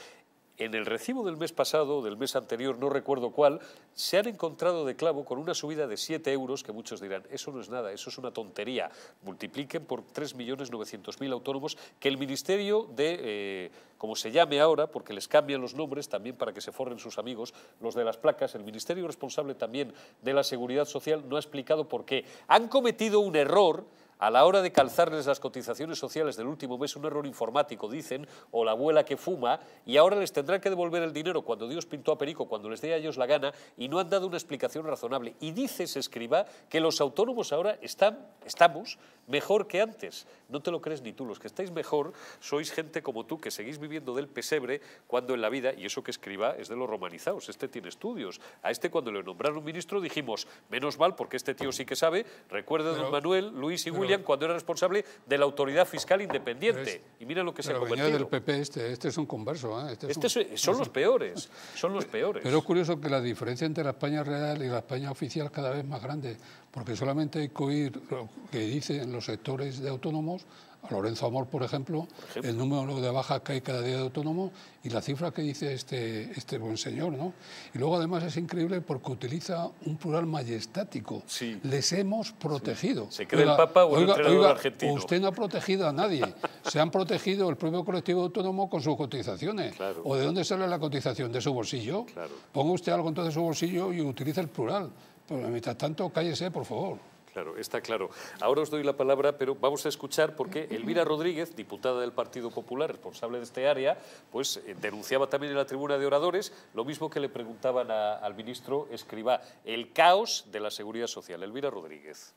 Speaker 1: En el recibo del mes pasado, del mes anterior, no recuerdo cuál, se han encontrado de clavo con una subida de 7 euros que muchos dirán, eso no es nada, eso es una tontería. Multipliquen por 3.900.000 autónomos que el Ministerio de, eh, como se llame ahora, porque les cambian los nombres también para que se forren sus amigos, los de las placas, el Ministerio responsable también de la Seguridad Social no ha explicado por qué. Han cometido un error a la hora de calzarles las cotizaciones sociales del último mes, un error informático, dicen, o la abuela que fuma, y ahora les tendrán que devolver el dinero cuando Dios pintó a Perico, cuando les dé a ellos la gana, y no han dado una explicación razonable. Y dice, se escriba, que los autónomos ahora están, estamos mejor que antes. No te lo crees ni tú. Los que estáis mejor sois gente como tú, que seguís viviendo del pesebre cuando en la vida, y eso que escriba es de los romanizados, este tiene estudios. A este cuando le nombraron ministro dijimos, menos mal porque este tío sí que sabe, recuerda don Manuel, Luis y William cuando era responsable de la autoridad fiscal independiente. y mira lo que se ha convertido.
Speaker 2: del PP este, este es un converso. ¿eh?
Speaker 1: Este, este son los peores, son los peores.
Speaker 2: Pero es curioso que la diferencia entre la España real y la España oficial cada vez más grande porque solamente hay que oír lo que dicen los sectores de autónomos, a Lorenzo Amor, por ejemplo, el número de bajas que hay cada día de autónomos y la cifra que dice este, este buen señor. ¿no? Y luego además es increíble porque utiliza un plural majestático. Les hemos protegido.
Speaker 1: Se cree el Papa o el oiga, argentino.
Speaker 2: Usted no ha protegido a nadie. Se han protegido el propio colectivo autónomo con sus cotizaciones. ¿O de dónde sale la cotización? ¿De su bolsillo? Ponga usted algo entonces de su bolsillo y utiliza el plural. Pero mientras tanto, cállese, por favor.
Speaker 1: Claro, está claro. Ahora os doy la palabra, pero vamos a escuchar porque Elvira Rodríguez, diputada del Partido Popular, responsable de este área, pues eh, denunciaba también en la tribuna de oradores lo mismo que le preguntaban al ministro Escribá, el caos de la seguridad social. Elvira Rodríguez.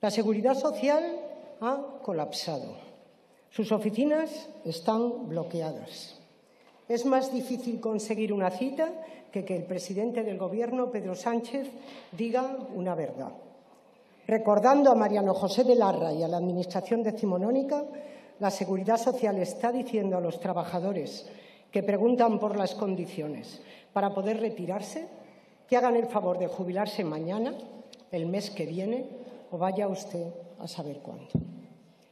Speaker 11: La seguridad social ha colapsado. Sus oficinas están bloqueadas. Es más difícil conseguir una cita que que el presidente del Gobierno, Pedro Sánchez, diga una verdad. Recordando a Mariano José de Larra y a la Administración decimonónica, la Seguridad Social está diciendo a los trabajadores que preguntan por las condiciones para poder retirarse que hagan el favor de jubilarse mañana, el mes que viene, o vaya usted a saber cuándo.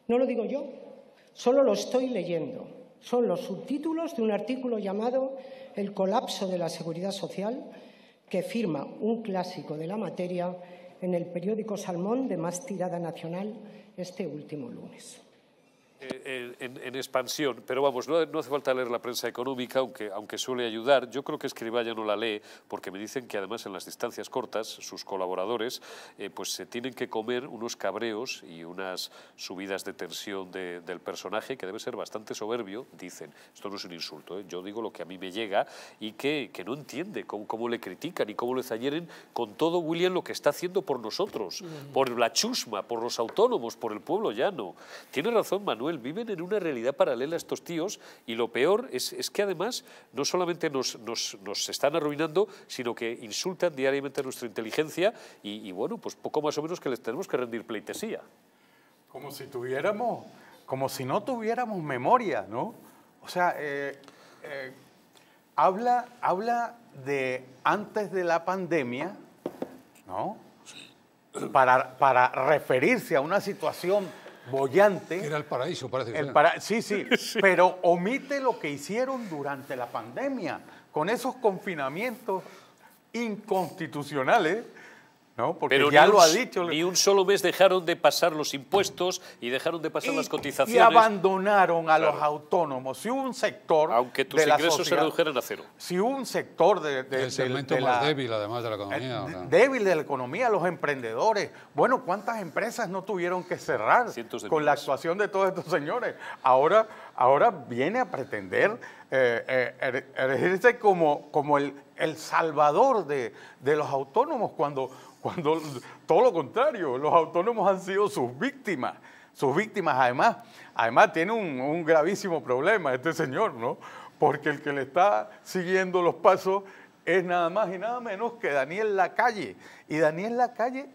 Speaker 11: No lo digo yo, solo lo estoy leyendo. Son los subtítulos de un artículo llamado el colapso de la seguridad social que firma un clásico de la materia en el periódico Salmón de más tirada nacional este último lunes.
Speaker 1: Eh, en, expansión, pero vamos, no, hace falta leer la prensa económica, aunque, aunque suele ayudar. Yo creo que Escribá ya no la lee, porque me dicen que además en las distancias cortas, sus colaboradores, eh, pues se tienen que comer unos cabreos y unas subidas de tensión del personaje, que debe ser bastante soberbio, dicen. Esto no es un insulto, ¿eh? yo digo lo que a mí me llega y que, que no entiende cómo, cómo, le critican y cómo le zayeren con todo William lo que está haciendo por nosotros, por la chusma, por los autónomos, por el pueblo llano. Tiene razón Manuel viven en una realidad paralela estos tíos y lo peor es, que además no solamente nos, nos, están arruinando, sino que insultan diariamente a nuestra inteligencia y, bueno, pues poco más o menos que les tenemos que rendir pleitesía.
Speaker 3: Como si tuviéramos, como si no tuviéramos memoria, ¿no? O sea, eh, eh, habla, habla de antes de la pandemia, ¿no? Para, para referirse a una situación bollante.
Speaker 2: Era el paraíso, parece.
Speaker 3: El sí, sí, pero omite lo que hicieron durante la pandemia, con esos confinamientos inconstitucionales ¿no? Porque
Speaker 1: Pero
Speaker 3: ya
Speaker 1: lo
Speaker 3: ha dicho.
Speaker 1: Ni un solo mes dejaron de pasar los impuestos y dejaron de pasar las cotizaciones. Y
Speaker 3: abandonaron a los autónomos. Si un sector.
Speaker 1: Aunque tus ingresos se redujeran a cero.
Speaker 3: Si un sector de.
Speaker 2: el segmento más débil, además de la economía.
Speaker 3: Débil de la economía, los emprendedores. Bueno, ¿cuántas empresas no tuvieron que cerrar con la actuación de todos estos señores? Ahora, ahora viene a pretender eh, eh, er- erigirse como, como el, el salvador de, de los autónomos, cuando, cuando todo lo contrario, los autónomos han sido sus víctimas. Sus víctimas, además, además tiene un, gravísimo problema este señor, ¿no? Porque el que le está siguiendo los pasos es nada más y nada menos que Daniel Lacalle. Y Daniel Lacalle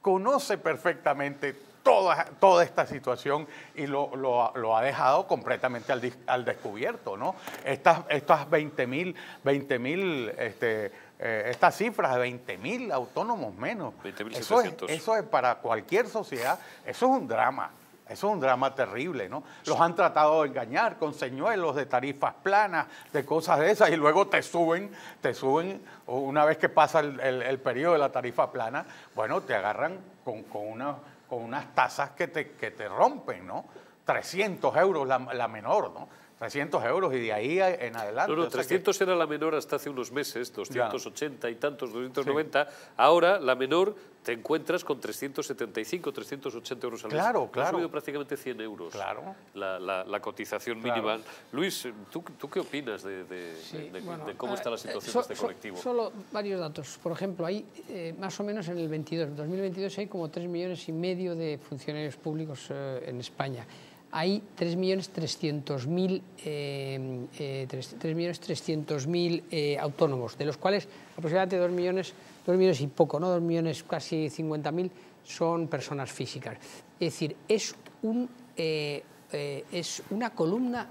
Speaker 3: conoce perfectamente toda, toda esta situación y lo, lo- ha dejado completamente al, al descubierto, ¿no? Estas, estas 20 mil, 20 mil, este, eh, estas cifras de 20 mil autónomos menos.
Speaker 1: 20.700.
Speaker 3: Eso es, eso es para cualquier sociedad, eso es un drama. Eso es un drama terrible, ¿no? Los han tratado de engañar con señuelos de tarifas planas, de cosas de esas, y luego te suben, te suben, una vez que pasa el, el- el periodo de la tarifa plana, bueno, te agarran con, con, una- con unas tasas que te, que te rompen, ¿no? 300 euros la, la menor, ¿no? 300 euros y de ahí en adelante.
Speaker 1: No, no,
Speaker 3: O sea que-
Speaker 1: 300 era la menor hasta hace unos meses, 280 y tantos, 290. Ahora la menor te encuentras con 375, 380 euros al mes.
Speaker 3: Claro,
Speaker 1: Ha
Speaker 3: claro.
Speaker 1: subido prácticamente 100 euros
Speaker 3: Claro.
Speaker 1: la, la- la cotización
Speaker 3: Claro.
Speaker 1: mínima. Luis, ¿tú, tú qué opinas de, de-
Speaker 5: Sí,
Speaker 1: de-
Speaker 5: bueno,
Speaker 1: de cómo está la
Speaker 5: eh,
Speaker 1: situación
Speaker 5: so-
Speaker 1: de este
Speaker 5: so-
Speaker 1: colectivo?
Speaker 5: Solo varios datos. Por ejemplo, hay eh, más o menos en el 22, en 2022 hay como 3 millones y medio de funcionarios públicos eh, en España. Hay 3 millones 300 mil eh, eh, 3 millones 300 mil eh, autónomos, de los cuales aproximadamente 2 millones, 2 millones y poco, ¿no? 2 millones casi 50 mil son personas físicas. Es decir, es un eh, eh, es una columna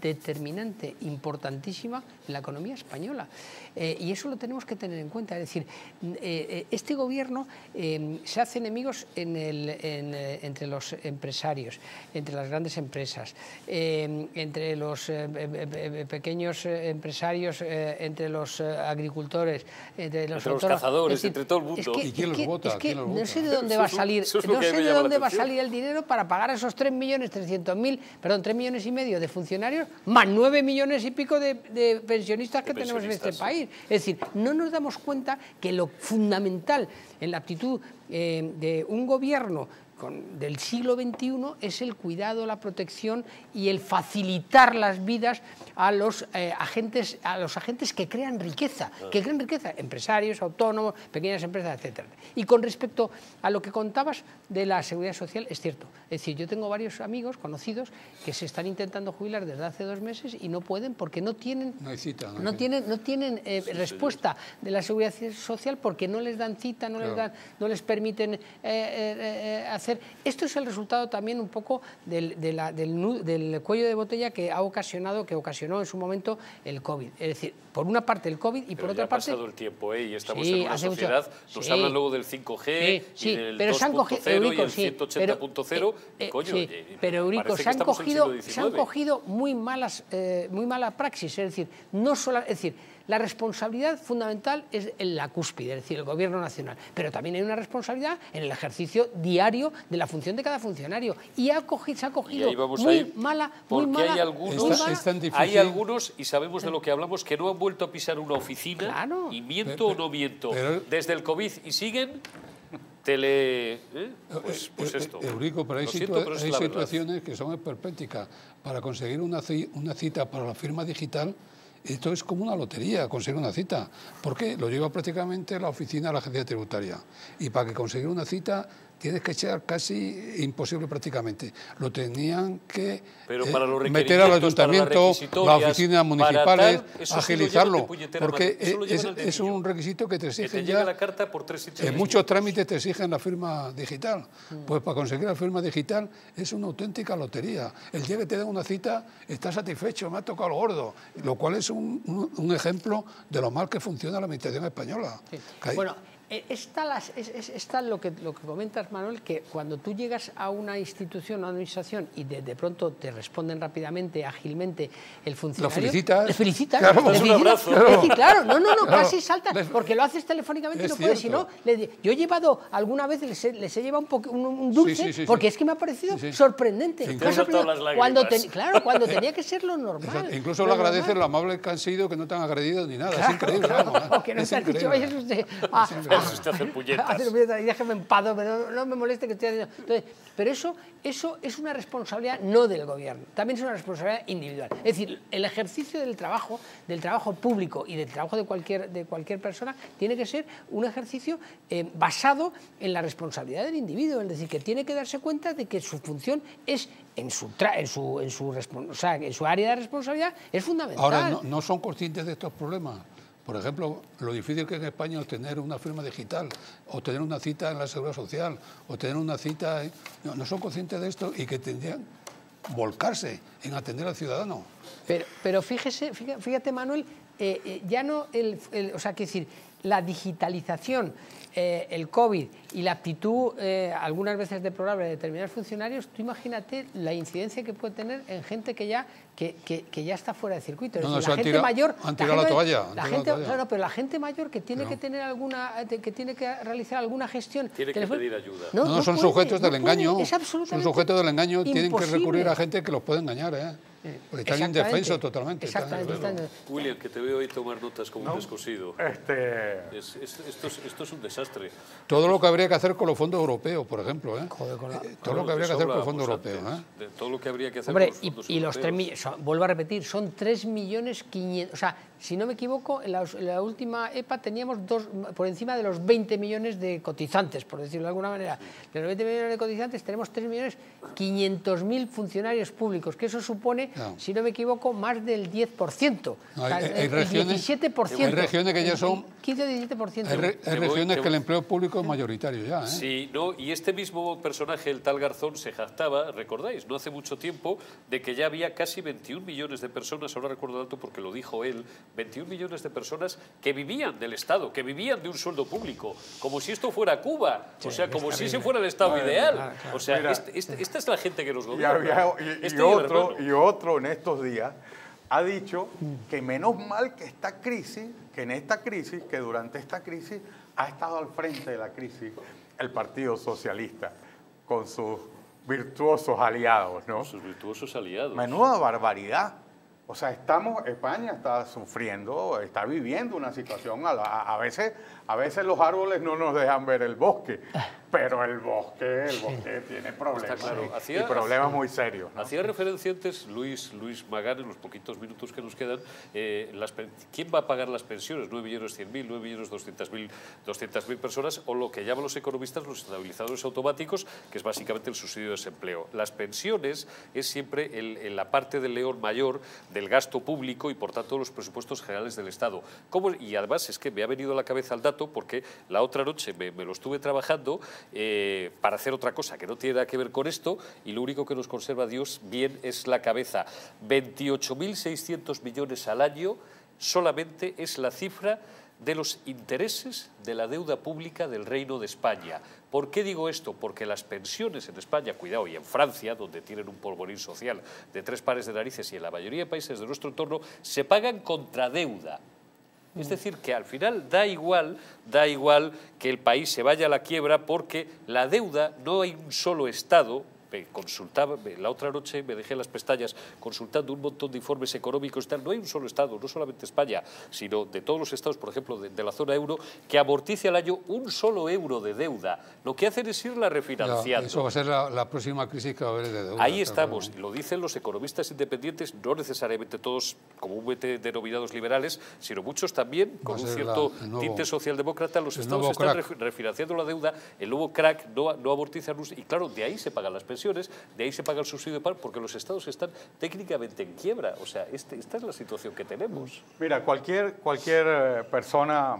Speaker 5: determinante, importantísima en la economía española. Eh, y eso lo tenemos que tener en cuenta. Es decir, eh, eh, este gobierno eh, se hace enemigos en el- en, eh, entre los empresarios, entre las grandes empresas, eh, entre los pequeños empresarios, eh, entre los agricultores, entre los,
Speaker 1: Entre los cazadores,
Speaker 5: decir,
Speaker 1: entre todo el mundo.
Speaker 5: es que-
Speaker 1: ¿Y quién los vota?
Speaker 5: es que
Speaker 1: ¿Quién los
Speaker 5: no
Speaker 1: vota?
Speaker 5: sé de dónde va a salir,
Speaker 1: eso es lo
Speaker 5: no
Speaker 1: que
Speaker 5: sé
Speaker 1: me
Speaker 5: de
Speaker 1: llama la
Speaker 5: dónde va a
Speaker 1: atención.
Speaker 5: salir el dinero para pagar a esos 3 millones 300 mil, perdón, 3 millones y medio de funcionarios, más 9 millones y pico de, de pensionistas que tenemos en este país. Es decir, no nos damos cuenta que lo fundamental en la actitud eh, de un gobierno con- del siglo XXI es el cuidado, la protección y el facilitar las vidas a los, eh, agentes, a los agentes que crean riqueza, que crean riqueza, empresarios, autónomos, pequeñas empresas, etc. Y con respecto a lo que contabas de la seguridad social, es cierto. Es decir, yo tengo varios amigos, conocidos, que se están intentando jubilar desde hace dos meses y no pueden porque no tienen
Speaker 2: No hay cita.
Speaker 5: no tienen, no tienen eh, respuesta de la seguridad social porque no les dan cita, no les, dan, no les permiten eh, eh, hacer. Esto es el resultado también un poco del, de la- del del cuello de botella que ha ocasionado, que ocasionó en su momento el COVID. Es decir, por una parte el COVID y
Speaker 1: Pero
Speaker 5: por
Speaker 1: ya
Speaker 5: otra
Speaker 1: ha
Speaker 5: parte.
Speaker 1: pasado el tiempo ¿eh? y estamos
Speaker 5: Sí,
Speaker 1: en una
Speaker 5: hace mucho-
Speaker 1: sociedad. Nos
Speaker 5: sí.
Speaker 1: hablan luego del 5G
Speaker 5: Sí, sí,
Speaker 1: y del
Speaker 5: pero se han cogido,
Speaker 1: 2.0 y el
Speaker 5: sí,
Speaker 1: 180.0
Speaker 5: pero,
Speaker 1: coño,
Speaker 5: sí,
Speaker 1: eh,
Speaker 5: pero Eurico, se han, cogido, se han cogido muy malas, eh, muy mala praxis, es decir, no solo, es decir, la responsabilidad fundamental es en la cúspide, es decir, el gobierno nacional, pero también hay una responsabilidad en el ejercicio diario de la función de cada funcionario y ha cogi- se ha cogido muy mala, muy
Speaker 1: porque
Speaker 5: mala,
Speaker 1: hay
Speaker 5: muy
Speaker 1: algunos,
Speaker 2: Es tan
Speaker 1: hay algunos, y sabemos de lo que hablamos, que no han vuelto a pisar una oficina,
Speaker 5: Claro.
Speaker 1: y miento
Speaker 2: Pero-
Speaker 1: o no miento,
Speaker 2: pero-
Speaker 1: desde el COVID y siguen tele... ¿eh? Pues, pues
Speaker 2: Eh,
Speaker 1: esto.
Speaker 2: eh, Eurico, pero hay,
Speaker 1: Lo
Speaker 2: situa-
Speaker 1: siento, pero es
Speaker 2: hay
Speaker 1: la verdad.
Speaker 2: situaciones que son esperpénticas. Para conseguir una, una cita para la firma digital, esto es como una lotería, conseguir una cita. ¿Por qué? Lo lleva prácticamente la oficina de la agencia tributaria. Y para que conseguir una cita tienes que echar casi imposible prácticamente. Lo tenían que
Speaker 1: Pero
Speaker 2: eh,
Speaker 1: para los
Speaker 2: meter al ayuntamiento, las oficinas municipales,
Speaker 1: tal,
Speaker 2: agilizarlo. porque
Speaker 1: madre, eso lo
Speaker 2: es, es un requisito que te
Speaker 1: Que te
Speaker 2: exigen
Speaker 1: llega
Speaker 2: ya
Speaker 1: la carta por tres
Speaker 2: en muchos trámites te exigen la firma digital. Pues para conseguir la firma digital es una auténtica lotería. El día que te dan una cita, estás satisfecho, me ha tocado lo gordo. Lo cual es un, un- un ejemplo de lo mal que funciona la administración española.
Speaker 5: Bueno, eh, está, las- es- es- está lo, que, lo que comentas, Manuel, que cuando tú llegas a una institución, a una administración, y de, de pronto te responden rápidamente, ágilmente el funcionario...
Speaker 2: felicitas.
Speaker 5: Le felicitas.
Speaker 2: Claro.
Speaker 5: le
Speaker 2: un
Speaker 5: felicitas.
Speaker 1: abrazo.
Speaker 5: Es decir, claro, no, no, no,
Speaker 2: Claro.
Speaker 5: casi saltas, porque lo haces telefónicamente y no puedes. Si no, yo he llevado, alguna vez les he, les he llevado un, poco- un, un dulce,
Speaker 2: Sí, sí, sí,
Speaker 5: porque
Speaker 2: sí.
Speaker 5: es que me ha parecido
Speaker 2: Sí, sí.
Speaker 5: sorprendente.
Speaker 2: Sí,
Speaker 5: Me ha
Speaker 2: incluso-
Speaker 5: sorprendido
Speaker 1: Te han saltado las
Speaker 5: cuando
Speaker 1: lágrimas.
Speaker 5: te- claro, cuando tenía que ser lo normal.
Speaker 2: Exacto. Incluso
Speaker 5: lo
Speaker 2: le agradeces
Speaker 5: normal.
Speaker 2: lo amable que han sido, que no te han agredido ni nada.
Speaker 5: Claro,
Speaker 2: es increíble.
Speaker 5: claro,
Speaker 2: vamos, ¿eh?
Speaker 5: o que no
Speaker 2: Es
Speaker 5: te has dicho, vaya usted
Speaker 1: usted hacer puñetas.
Speaker 5: Y déjeme en paz, pero no me moleste que esté haciendo... Entonces, pero eso, eso es una responsabilidad no del gobierno, también es una responsabilidad individual. Es decir, el ejercicio del trabajo, del trabajo público y del trabajo de cualquier, de cualquier persona tiene que ser un ejercicio eh, basado en la responsabilidad del individuo, es decir, que tiene que darse cuenta de que su función es en su, en su, en su, o sea, en su área de responsabilidad es fundamental.
Speaker 2: Ahora, no, no son conscientes de estos problemas. Por ejemplo, lo difícil que es en España obtener una firma digital, obtener una cita en la Seguridad Social, obtener una cita... No, no son conscientes de esto y que tendrían volcarse en atender al ciudadano.
Speaker 5: Pero, pero fíjese, fíjate, Manuel, eh, eh, ya no el, o sea, que decir, la digitalización eh, el COVID y la actitud eh, algunas veces deplorable de determinados funcionarios, tú imagínate la incidencia que puede tener en gente que ya, que, que, que ya está fuera de circuito. Es
Speaker 2: No, no,
Speaker 5: decir, la gente
Speaker 2: tirado-
Speaker 5: mayor...
Speaker 2: han
Speaker 5: la
Speaker 2: tirado la
Speaker 5: gente-
Speaker 2: toalla,
Speaker 5: la gente,
Speaker 2: toalla.
Speaker 5: claro, pero la gente mayor que tiene
Speaker 2: No.
Speaker 5: que tener alguna... que tiene que realizar alguna gestión...
Speaker 1: Tiene que pedir ayuda.
Speaker 2: No, no, son
Speaker 5: puede,
Speaker 2: sujetos del
Speaker 5: no puede,
Speaker 2: engaño.
Speaker 5: es
Speaker 2: son
Speaker 5: absolutamente
Speaker 2: sujetos del engaño, tienen que recurrir a gente que los puede engañar, ¿eh? Porque están indefensos totalmente.
Speaker 5: Exactamente,
Speaker 1: William, que te veo ahí tomar notas como un descosido.
Speaker 3: Este,
Speaker 1: Es- es- esto, es, esto es un desastre.
Speaker 2: Todo lo que habría que hacer con los fondos europeos, por ejemplo, ¿eh?
Speaker 5: con la-
Speaker 2: Eh, todo lo que habría que hacer con los fondos europeos, ¿eh?
Speaker 1: De todo lo que habría que hacer
Speaker 5: Hombre,
Speaker 1: con los
Speaker 5: y,
Speaker 1: fondos
Speaker 5: y los
Speaker 1: europeos.
Speaker 5: 3 millones, vuelvo a repetir, son 3 millones 500, o sea, si no me equivoco, en la, en la última EPA teníamos dos, por encima de los 20 millones de cotizantes, por decirlo de alguna manera. De los 20 millones de cotizantes tenemos 3 millones 500 mil funcionarios públicos, que eso supone,
Speaker 2: No.
Speaker 5: si no me equivoco, más del 10%.
Speaker 2: No,
Speaker 5: O sea,
Speaker 2: hay- hay
Speaker 5: el
Speaker 2: regiones-
Speaker 5: 17%.
Speaker 2: hay regiones que ya
Speaker 5: El-
Speaker 2: son-
Speaker 5: 15 o 17%.
Speaker 2: Hay, re- hay
Speaker 1: voy-
Speaker 2: regiones que el empleo público es mayoritario ya, ¿eh?
Speaker 1: Sí, no, y este mismo personaje, el tal Garzón, se jactaba, recordáis, no hace mucho tiempo, de que ya había casi 21 millones de personas, ahora recuerdo el dato porque lo dijo él, 21 millones de personas que vivían del Estado, que vivían de un sueldo público, como si esto fuera Cuba, o sea, como si ese fuera el Estado ideal. O sea,
Speaker 3: Mira.
Speaker 1: este- este- esta es la gente que nos
Speaker 3: y,
Speaker 1: gobierna.
Speaker 3: había- y- y
Speaker 1: Este el
Speaker 3: otro, y otro en estos días ha dicho que menos mal que esta crisis, que en esta crisis, que durante esta crisis ha estado al frente de la crisis el Partido Socialista con sus virtuosos aliados, ¿no?
Speaker 1: Sus virtuosos aliados.
Speaker 3: Menuda barbaridad. O sea, estamos, España está sufriendo, está viviendo una situación, a, la- a veces, a veces los árboles no nos dejan ver el bosque, pero el bosque, el bosque tiene problemas,
Speaker 1: claro.
Speaker 3: y-
Speaker 1: Hacía-
Speaker 3: y problemas muy serios. ¿no?
Speaker 1: Hacía referencia antes Luis, Luis Magán, en los poquitos minutos que nos quedan, eh, las ¿quién va a pagar las pensiones? 9 millones 100 mil, 9 millones 200 mil 200.000 personas, o lo que llaman los economistas los estabilizadores automáticos, que es básicamente el subsidio de desempleo. Las pensiones es siempre el- la parte del león mayor del gasto público y, por tanto, los presupuestos generales del Estado. ¿Cómo? Y además es que me ha venido a la cabeza el dato porque la otra noche me, lo estuve trabajando eh, para hacer otra cosa que no tiene nada que ver con esto y lo único que nos conserva Dios bien es la cabeza. 28.600 millones al año solamente es la cifra de los intereses de la deuda pública del Reino de España. ¿Por qué digo esto? Porque las pensiones en España, cuidado, y en Francia, donde tienen un polvorín social de tres pares de narices, y en la mayoría de países de nuestro entorno, se pagan contra deuda. Es decir, que al final da igual, da igual que el país se vaya a la quiebra porque la deuda no hay un solo Estado. Me consultaba, la otra noche me dejé las pestañas consultando un montón de informes económicos y tal. No hay un solo Estado, no solamente España, sino de todos los Estados, por ejemplo, de, de la zona euro, que amortice al año un solo euro de deuda. Lo que hacen es irla
Speaker 2: Ya,
Speaker 1: refinanciando.
Speaker 2: eso va a ser la, la próxima crisis que va a haber de deuda.
Speaker 1: Ahí estamos, lo dicen los economistas independientes, no necesariamente todos comúnmente denominados liberales, sino muchos también con un cierto
Speaker 2: la- el nuevo-
Speaker 1: tinte socialdemócrata. Los estados están
Speaker 2: crack.
Speaker 1: refinanciando la deuda, el nuevo crack no, no amortiza y claro, de ahí se pagan las pensiones, de ahí se paga el subsidio de paro, porque los estados están técnicamente en quiebra. O sea, este- esta es la situación que tenemos.
Speaker 3: Mira, cualquier, cualquier eh, persona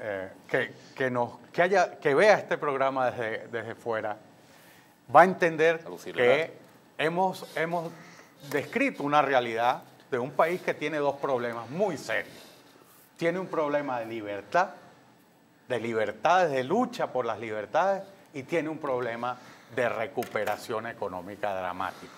Speaker 3: eh, que, que, nos, que, haya, que vea este programa desde, desde fuera va a entender que hemos, hemos descrito una realidad de un país que tiene dos problemas muy serios. Tiene un problema de libertad, de libertades, de lucha por las libertades, y tiene un problema de recuperación económica dramático.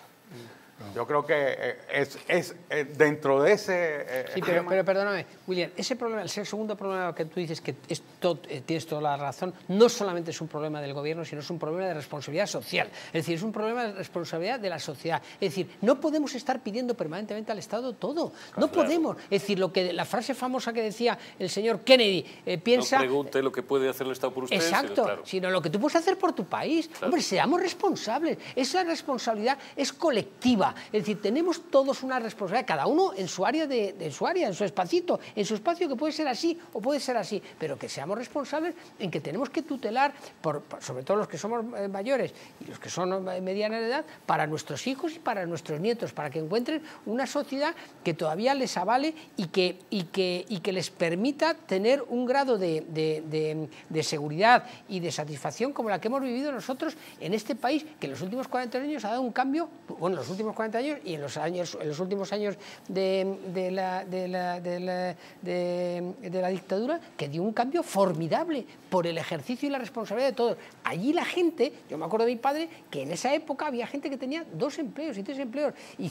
Speaker 3: Yo creo que eh, es, es eh, dentro de ese... eh,
Speaker 5: Sí, pero, pero perdóname, William, ese problema, el segundo problema que tú dices, que es eh, tienes toda la razón, no solamente es un problema del gobierno, sino es un problema de responsabilidad social. Es decir, es un problema de responsabilidad de la sociedad. Es decir, no podemos estar pidiendo permanentemente al Estado todo. No podemos. Es decir, lo que la frase famosa que decía el señor Kennedy, eh, piensa...
Speaker 1: No pregunte lo que puede hacer el Estado por usted. sino,
Speaker 5: Exacto,
Speaker 1: claro.
Speaker 5: sino lo que tú puedes hacer por tu país. Hombre, seamos responsables. Esa responsabilidad es colectiva. Es decir, tenemos todos una responsabilidad, cada uno en su área, de, de su área, en su espacito, en su espacio que puede ser así o puede ser así, pero que seamos responsables en que tenemos que tutelar, por, sobre todo los que somos eh, mayores y los que son eh, mediana de edad, para nuestros hijos y para nuestros nietos, para que encuentren una sociedad que todavía les avale y que, y que, y que les permita tener un grado de, de- de- de seguridad y de satisfacción como la que hemos vivido nosotros en este país, que en los últimos 40 años ha dado un cambio, bueno, en los últimos 40 años y en los, años, en los últimos años de, la, de, la, de, la, dictadura, que dio un cambio formidable por el ejercicio y la responsabilidad de todos. Allí la gente, yo me acuerdo de mi padre, que en esa época había gente que tenía dos empleos y tres empleos y,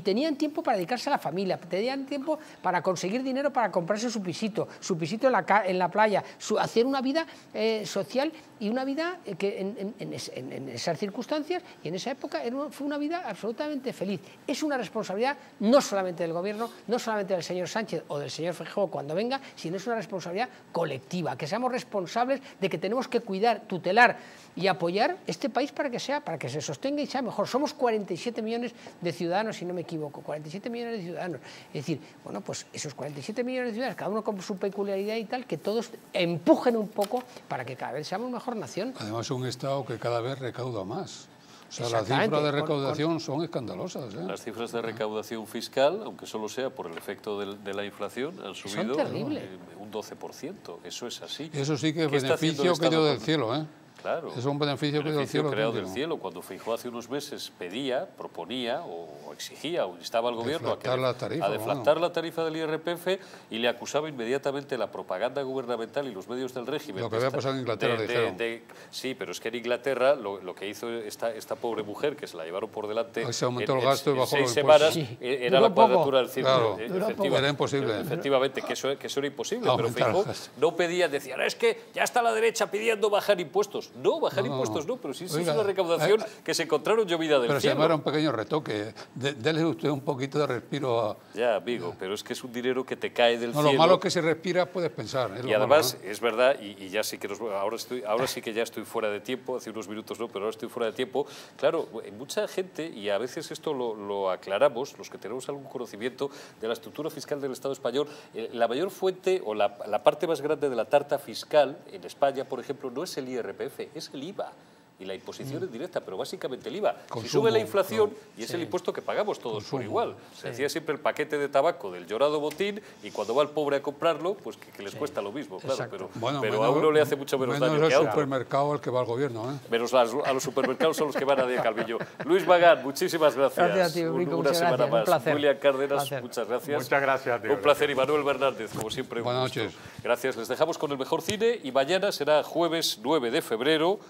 Speaker 5: tenían tiempo para dedicarse a la familia, tenían tiempo para conseguir dinero para comprarse su pisito, su pisito en la, en la playa, hacer una vida eh, social y una vida eh, que en- en esas circunstancias y en esa época fue una vida absolutamente feliz. Es una responsabilidad no solamente del gobierno, no solamente del señor Sánchez o del señor Feijóo cuando venga, sino es una responsabilidad colectiva, que seamos responsables de que tenemos que cuidar, tutelar y apoyar este país para que sea, para que se sostenga y sea mejor. Somos 47 millones de ciudadanos, si no me equivoco, 47 millones de ciudadanos. Es decir, bueno, pues esos 47 millones de ciudadanos, cada uno con su peculiaridad y tal, que todos empujen un poco para que cada vez seamos mejor nación.
Speaker 2: Además, un Estado que cada vez recauda más. O sea, las cifras de
Speaker 5: con- con-
Speaker 2: recaudación son escandalosas. ¿eh?
Speaker 1: Las cifras de recaudación fiscal, aunque solo sea por el efecto de, la inflación, han subido eh, un 12%. Eso es así.
Speaker 2: Eso sí que es
Speaker 1: ¿Qué está haciendo
Speaker 2: beneficio que dio del cielo. ¿eh?
Speaker 1: Claro.
Speaker 2: Es un beneficio dio del
Speaker 1: Beneficio
Speaker 2: cielo.
Speaker 1: creado del cielo. Cuando Feijóo hace unos meses pedía, proponía o, exigía o instaba al gobierno a, que
Speaker 2: Deflactar la tarifa,
Speaker 1: a deflactar la tarifa del IRPF y le acusaba inmediatamente la propaganda gubernamental y los medios del régimen.
Speaker 2: Lo que
Speaker 1: de
Speaker 2: había pasado en Inglaterra,
Speaker 1: de- de-
Speaker 2: dijeron.
Speaker 1: de- sí, pero es que en Inglaterra lo, lo que hizo esta, esta pobre mujer, que se la llevaron por delante
Speaker 2: Ahí se aumentó
Speaker 1: en,
Speaker 2: el gasto y
Speaker 1: en
Speaker 2: bajó
Speaker 1: seis
Speaker 2: los
Speaker 1: semanas,
Speaker 2: impuestos.
Speaker 1: eh, era
Speaker 5: Duró
Speaker 1: la cuadratura del círculo.
Speaker 2: Claro,
Speaker 1: eh,
Speaker 2: era
Speaker 1: efectiva-
Speaker 2: Era imposible.
Speaker 1: Efectivamente, que eso, que eso era imposible. Pero
Speaker 2: gasto.
Speaker 1: no pedía, decía, "No, es que ya está la derecha pidiendo bajar impuestos. No, bajar
Speaker 2: No,
Speaker 1: impuestos
Speaker 2: no.
Speaker 1: pero sí,
Speaker 2: Oiga,
Speaker 1: es una recaudación
Speaker 2: eh,
Speaker 1: que se encontraron llovida del
Speaker 2: Pero se
Speaker 1: cielo.
Speaker 2: llamaron un pequeño retoque. De- dele usted un poquito de respiro a...
Speaker 1: Ya, amigo, pero es que es un dinero que te cae del
Speaker 2: No, lo malo que se respira puedes pensar.
Speaker 1: Y además,
Speaker 2: malo,
Speaker 1: es verdad, y, y ya sí que nos- ahora, estoy, ahora sí que ya estoy fuera de tiempo, hace unos minutos no, pero ahora estoy fuera de tiempo. Claro, eh, mucha gente, y a veces esto lo, lo aclaramos, los que tenemos algún conocimiento de la estructura fiscal del Estado español, eh, la mayor fuente o la, la parte más grande de la tarta fiscal en España, por ejemplo, no es el IRPF, es el IVA. Y la imposición es directa, pero básicamente el IVA. si
Speaker 2: Mm.
Speaker 1: Sube la inflación,
Speaker 2: claro.
Speaker 1: y es el impuesto que pagamos todos por igual. Se decía siempre el paquete de tabaco del llorado botín, y cuando va el pobre a comprarlo, pues que, que les cuesta lo mismo, claro.
Speaker 5: Exacto.
Speaker 1: Pero,
Speaker 2: Bueno,
Speaker 1: pero
Speaker 2: menos-
Speaker 1: a uno le hace mucho menos
Speaker 2: menos
Speaker 1: daño
Speaker 2: el
Speaker 1: que a otro.
Speaker 2: supermercado al que va el gobierno. ¿eh?
Speaker 1: Menos a los supermercados son los que van a de Calvillo. Luis Magán, muchísimas gracias.
Speaker 5: Gracias a ti,
Speaker 1: Un-
Speaker 5: Rico,
Speaker 1: una semana
Speaker 5: gracias. Un
Speaker 1: más.
Speaker 5: placer.
Speaker 1: William Cárdenas,
Speaker 5: Placer.
Speaker 1: muchas gracias.
Speaker 3: Muchas gracias, tío.
Speaker 1: Un placer. Y Manuel Bernández, como siempre.
Speaker 2: Buenas noches.
Speaker 1: Gracias. Les dejamos con el mejor cine y mañana será jueves 9 de febrero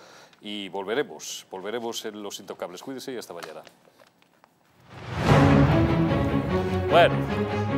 Speaker 1: y volveremos. Volveremos en Los Intocables. Cuídese y hasta mañana. Bueno.